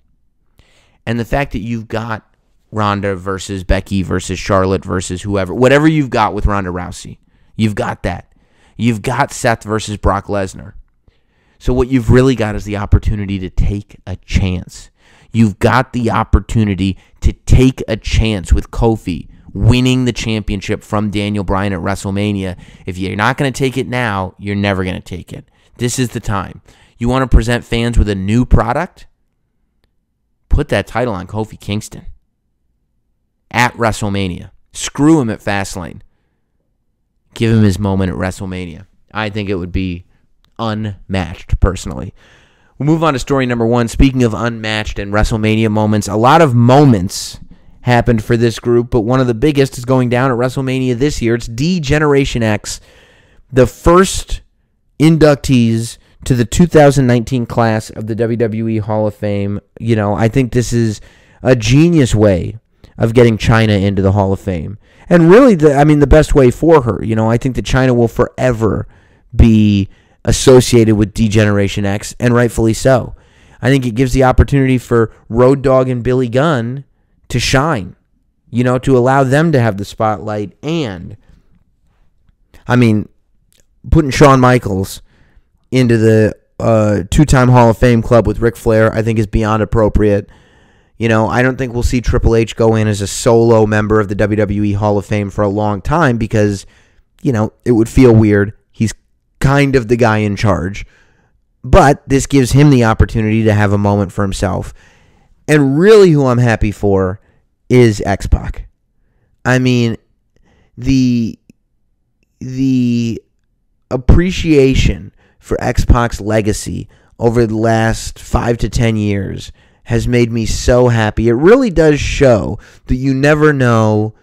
And the fact that you've got Ronda versus Becky versus Charlotte versus whoever, whatever you've got with Ronda Rousey, you've got that. You've got Seth versus Brock Lesnar. So what you've really got is the opportunity to take a chance. You've got the opportunity to take a chance with Kofi winning the championship from Daniel Bryan at WrestleMania. If you're not going to take it now, you're never going to take it. This is the time. You want to present fans with a new product? Put that title on Kofi Kingston at WrestleMania. Screw him at Fastlane. give him his moment at WrestleMania. I think it would be unmatched, personally. We'll move on to story number one. Speaking of unmatched and WrestleMania moments, a lot of moments happened for this group, but one of the biggest is going down at WrestleMania this year. It's D Generation X, the first inductees to the 2019 class of the WWE Hall of Fame. You know, I think this is a genius way of getting Chyna into the Hall of Fame. And really, the, I mean, the best way for her. You know, I think that Chyna will forever be associated with Degeneration X, and rightfully so. I think it gives the opportunity for Road Dogg and Billy Gunn to shine, you know, to allow them to have the spotlight. And, I mean, putting Shawn Michaels into the uh, two time Hall of Fame club with Ric Flair, I think is beyond appropriate. You know, I don't think we'll see Triple H go in as a solo member of the WWE Hall of Fame for a long time because, you know, it would feel weird. He's kind of the guy in charge. But this gives him the opportunity to have a moment for himself. And really, who I'm happy for is X Pac. I mean, the the appreciation for X Pac's legacy over the last five to ten years has made me so happy. It really does show that you never know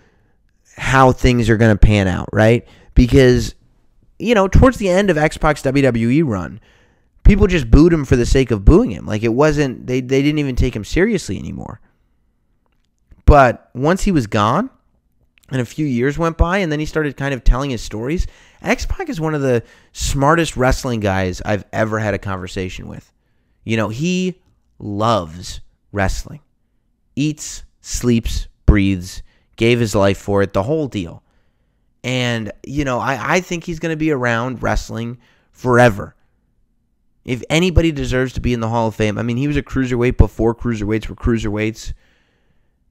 how things are going to pan out, right? Because, you know, towards the end of X Pac's WWE run, people just booed him for the sake of booing him. Like it wasn't, they, they didn't even take him seriously anymore. But once he was gone, and a few years went by, and then he started kind of telling his stories. X Pac is one of the smartest wrestling guys I've ever had a conversation with. You know, he loves wrestling, eats, sleeps, breathes, gave his life for it, the whole deal. And, you know, I, I think he's going to be around wrestling forever. If anybody deserves to be in the Hall of Fame, I mean, he was a cruiserweight before cruiserweights were cruiserweights.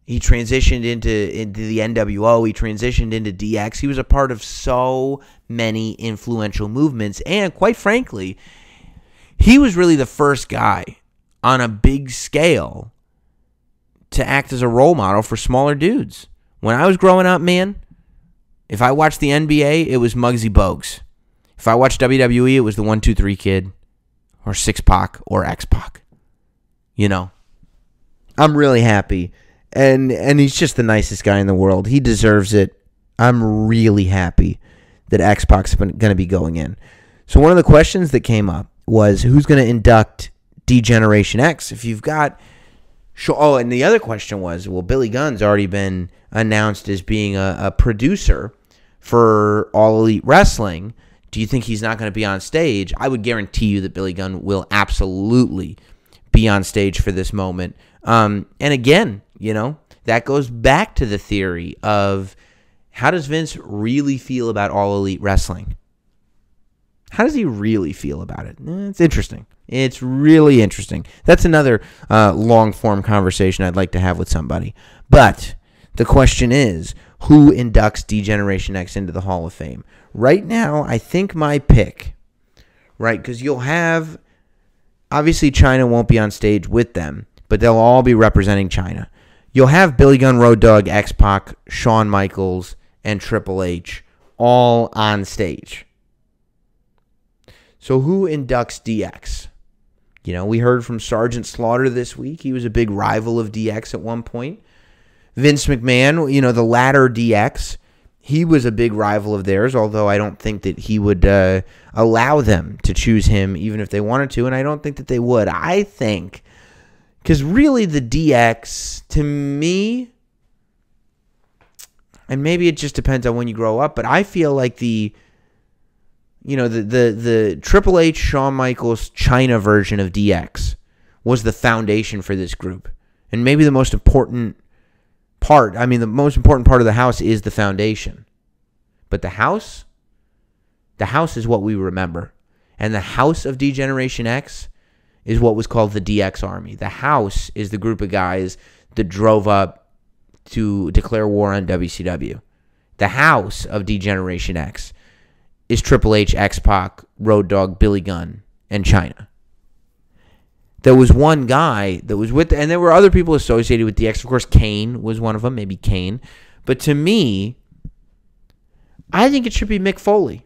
He transitioned into into the NWO. He transitioned into DX. He was a part of so many influential movements, and quite frankly, he was really the first guy on a big scale to act as a role model for smaller dudes. When I was growing up, man, if I watched the NBA, it was Muggsy Bogues. If I watched WWE, it was the One Two Three Kid, or Syxx Pac, or X Pac. You know, I'm really happy and and he's just the nicest guy in the world. He deserves it. I'm really happy that X Pac's going to be going in. So one of the questions that came up was who's going to induct Degeneration X? If you've got oh, and the other question was, well, Billy Gunn's already been announced as being a, a producer for All Elite Wrestling. Do you think he's not going to be on stage? I would guarantee you that Billy Gunn will absolutely be on stage for this moment. Um, and again, you know, that goes back to the theory of how does Vince really feel about all elite wrestling? How does he really feel about it? Eh, it's interesting. It's really interesting. That's another uh, long form conversation I'd like to have with somebody. But the question is who inducts Degeneration X into the Hall of Fame? Right now, I think my pick, right? Because you'll have, obviously, Chyna won't be on stage with them, but they'll all be representing Chyna. You'll have Billy Gunn, Road Dogg, X Pac, Shawn Michaels, and Triple H all on stage. So who inducts DX? You know, we heard from Sergeant Slaughter this week. He was a big rival of DX at one point. Vince McMahon, you know, the latter DX, he was a big rival of theirs, although I don't think that he would uh, allow them to choose him even if they wanted to, and I don't think that they would. I think, because really the DX, to me, and maybe it just depends on when you grow up, but I feel like the you know, the the the Triple H Shawn Michaels Chyna version of DX was the foundation for this group. And maybe the most important part, I mean the most important part of the house is the foundation. But the house the house is what we remember. And the house of Degeneration X is what was called the DX Army. The house is the group of guys that drove up to declare war on WCW. The house of Degeneration X is Triple H, X Pac, Road Dogg, Billy Gunn, and Chyna. There was one guy that was with, and there were other people associated with DX. Of course, Kane was one of them, maybe Kane. But to me, I think it should be Mick Foley.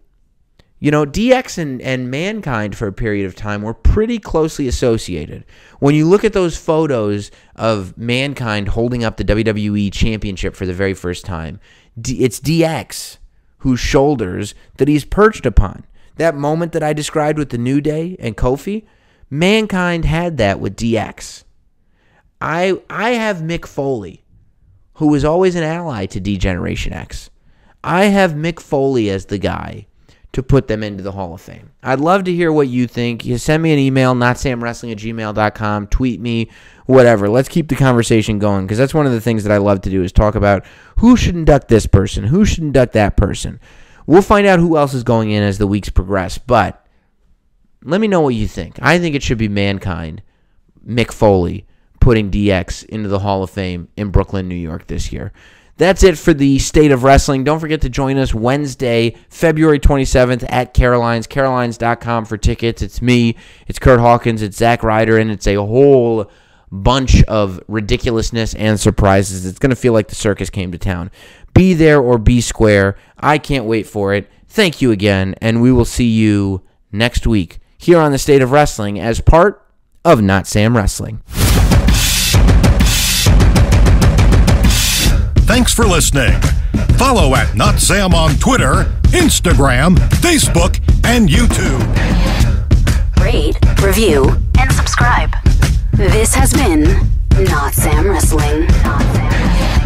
You know, DX and, and Mankind for a period of time were pretty closely associated. When you look at those photos of Mankind holding up the WWE Championship for the very first time, D- it's DX whose shoulders that he's perched upon. That moment that I described with the New Day and Kofi, Mankind had that with DX. I I have Mick Foley, who was always an ally to D Generation X. I have Mick Foley as the guy to put them into the Hall of Fame. I'd love to hear what you think. You send me an email, notsamwrestling at gmail.com, tweet me, whatever. Let's keep the conversation going because that's one of the things that I love to do is talk about who should induct this person, who should induct that person. We'll find out who else is going in as the weeks progress, but let me know what you think. I think it should be Mankind, Mick Foley, putting DX into the Hall of Fame in Brooklyn, New York this year. That's it for the state of wrestling. Don't forget to join us Wednesday, February 27th at Caroline's, carolines.com for tickets. It's me, it's Kurt Hawkins, it's Zack Ryder, and it's a whole bunch of ridiculousness and surprises. It's going to feel like the circus came to town. Be there or be square. I can't wait for it. Thank you again, and we will see you next week here on the State of Wrestling as part of Not Sam Wrestling. Thanks for listening. Follow at Not Sam on Twitter, Instagram, Facebook, and YouTube. Rate, review, and subscribe. This has been Not Sam Wrestling. Not Sam.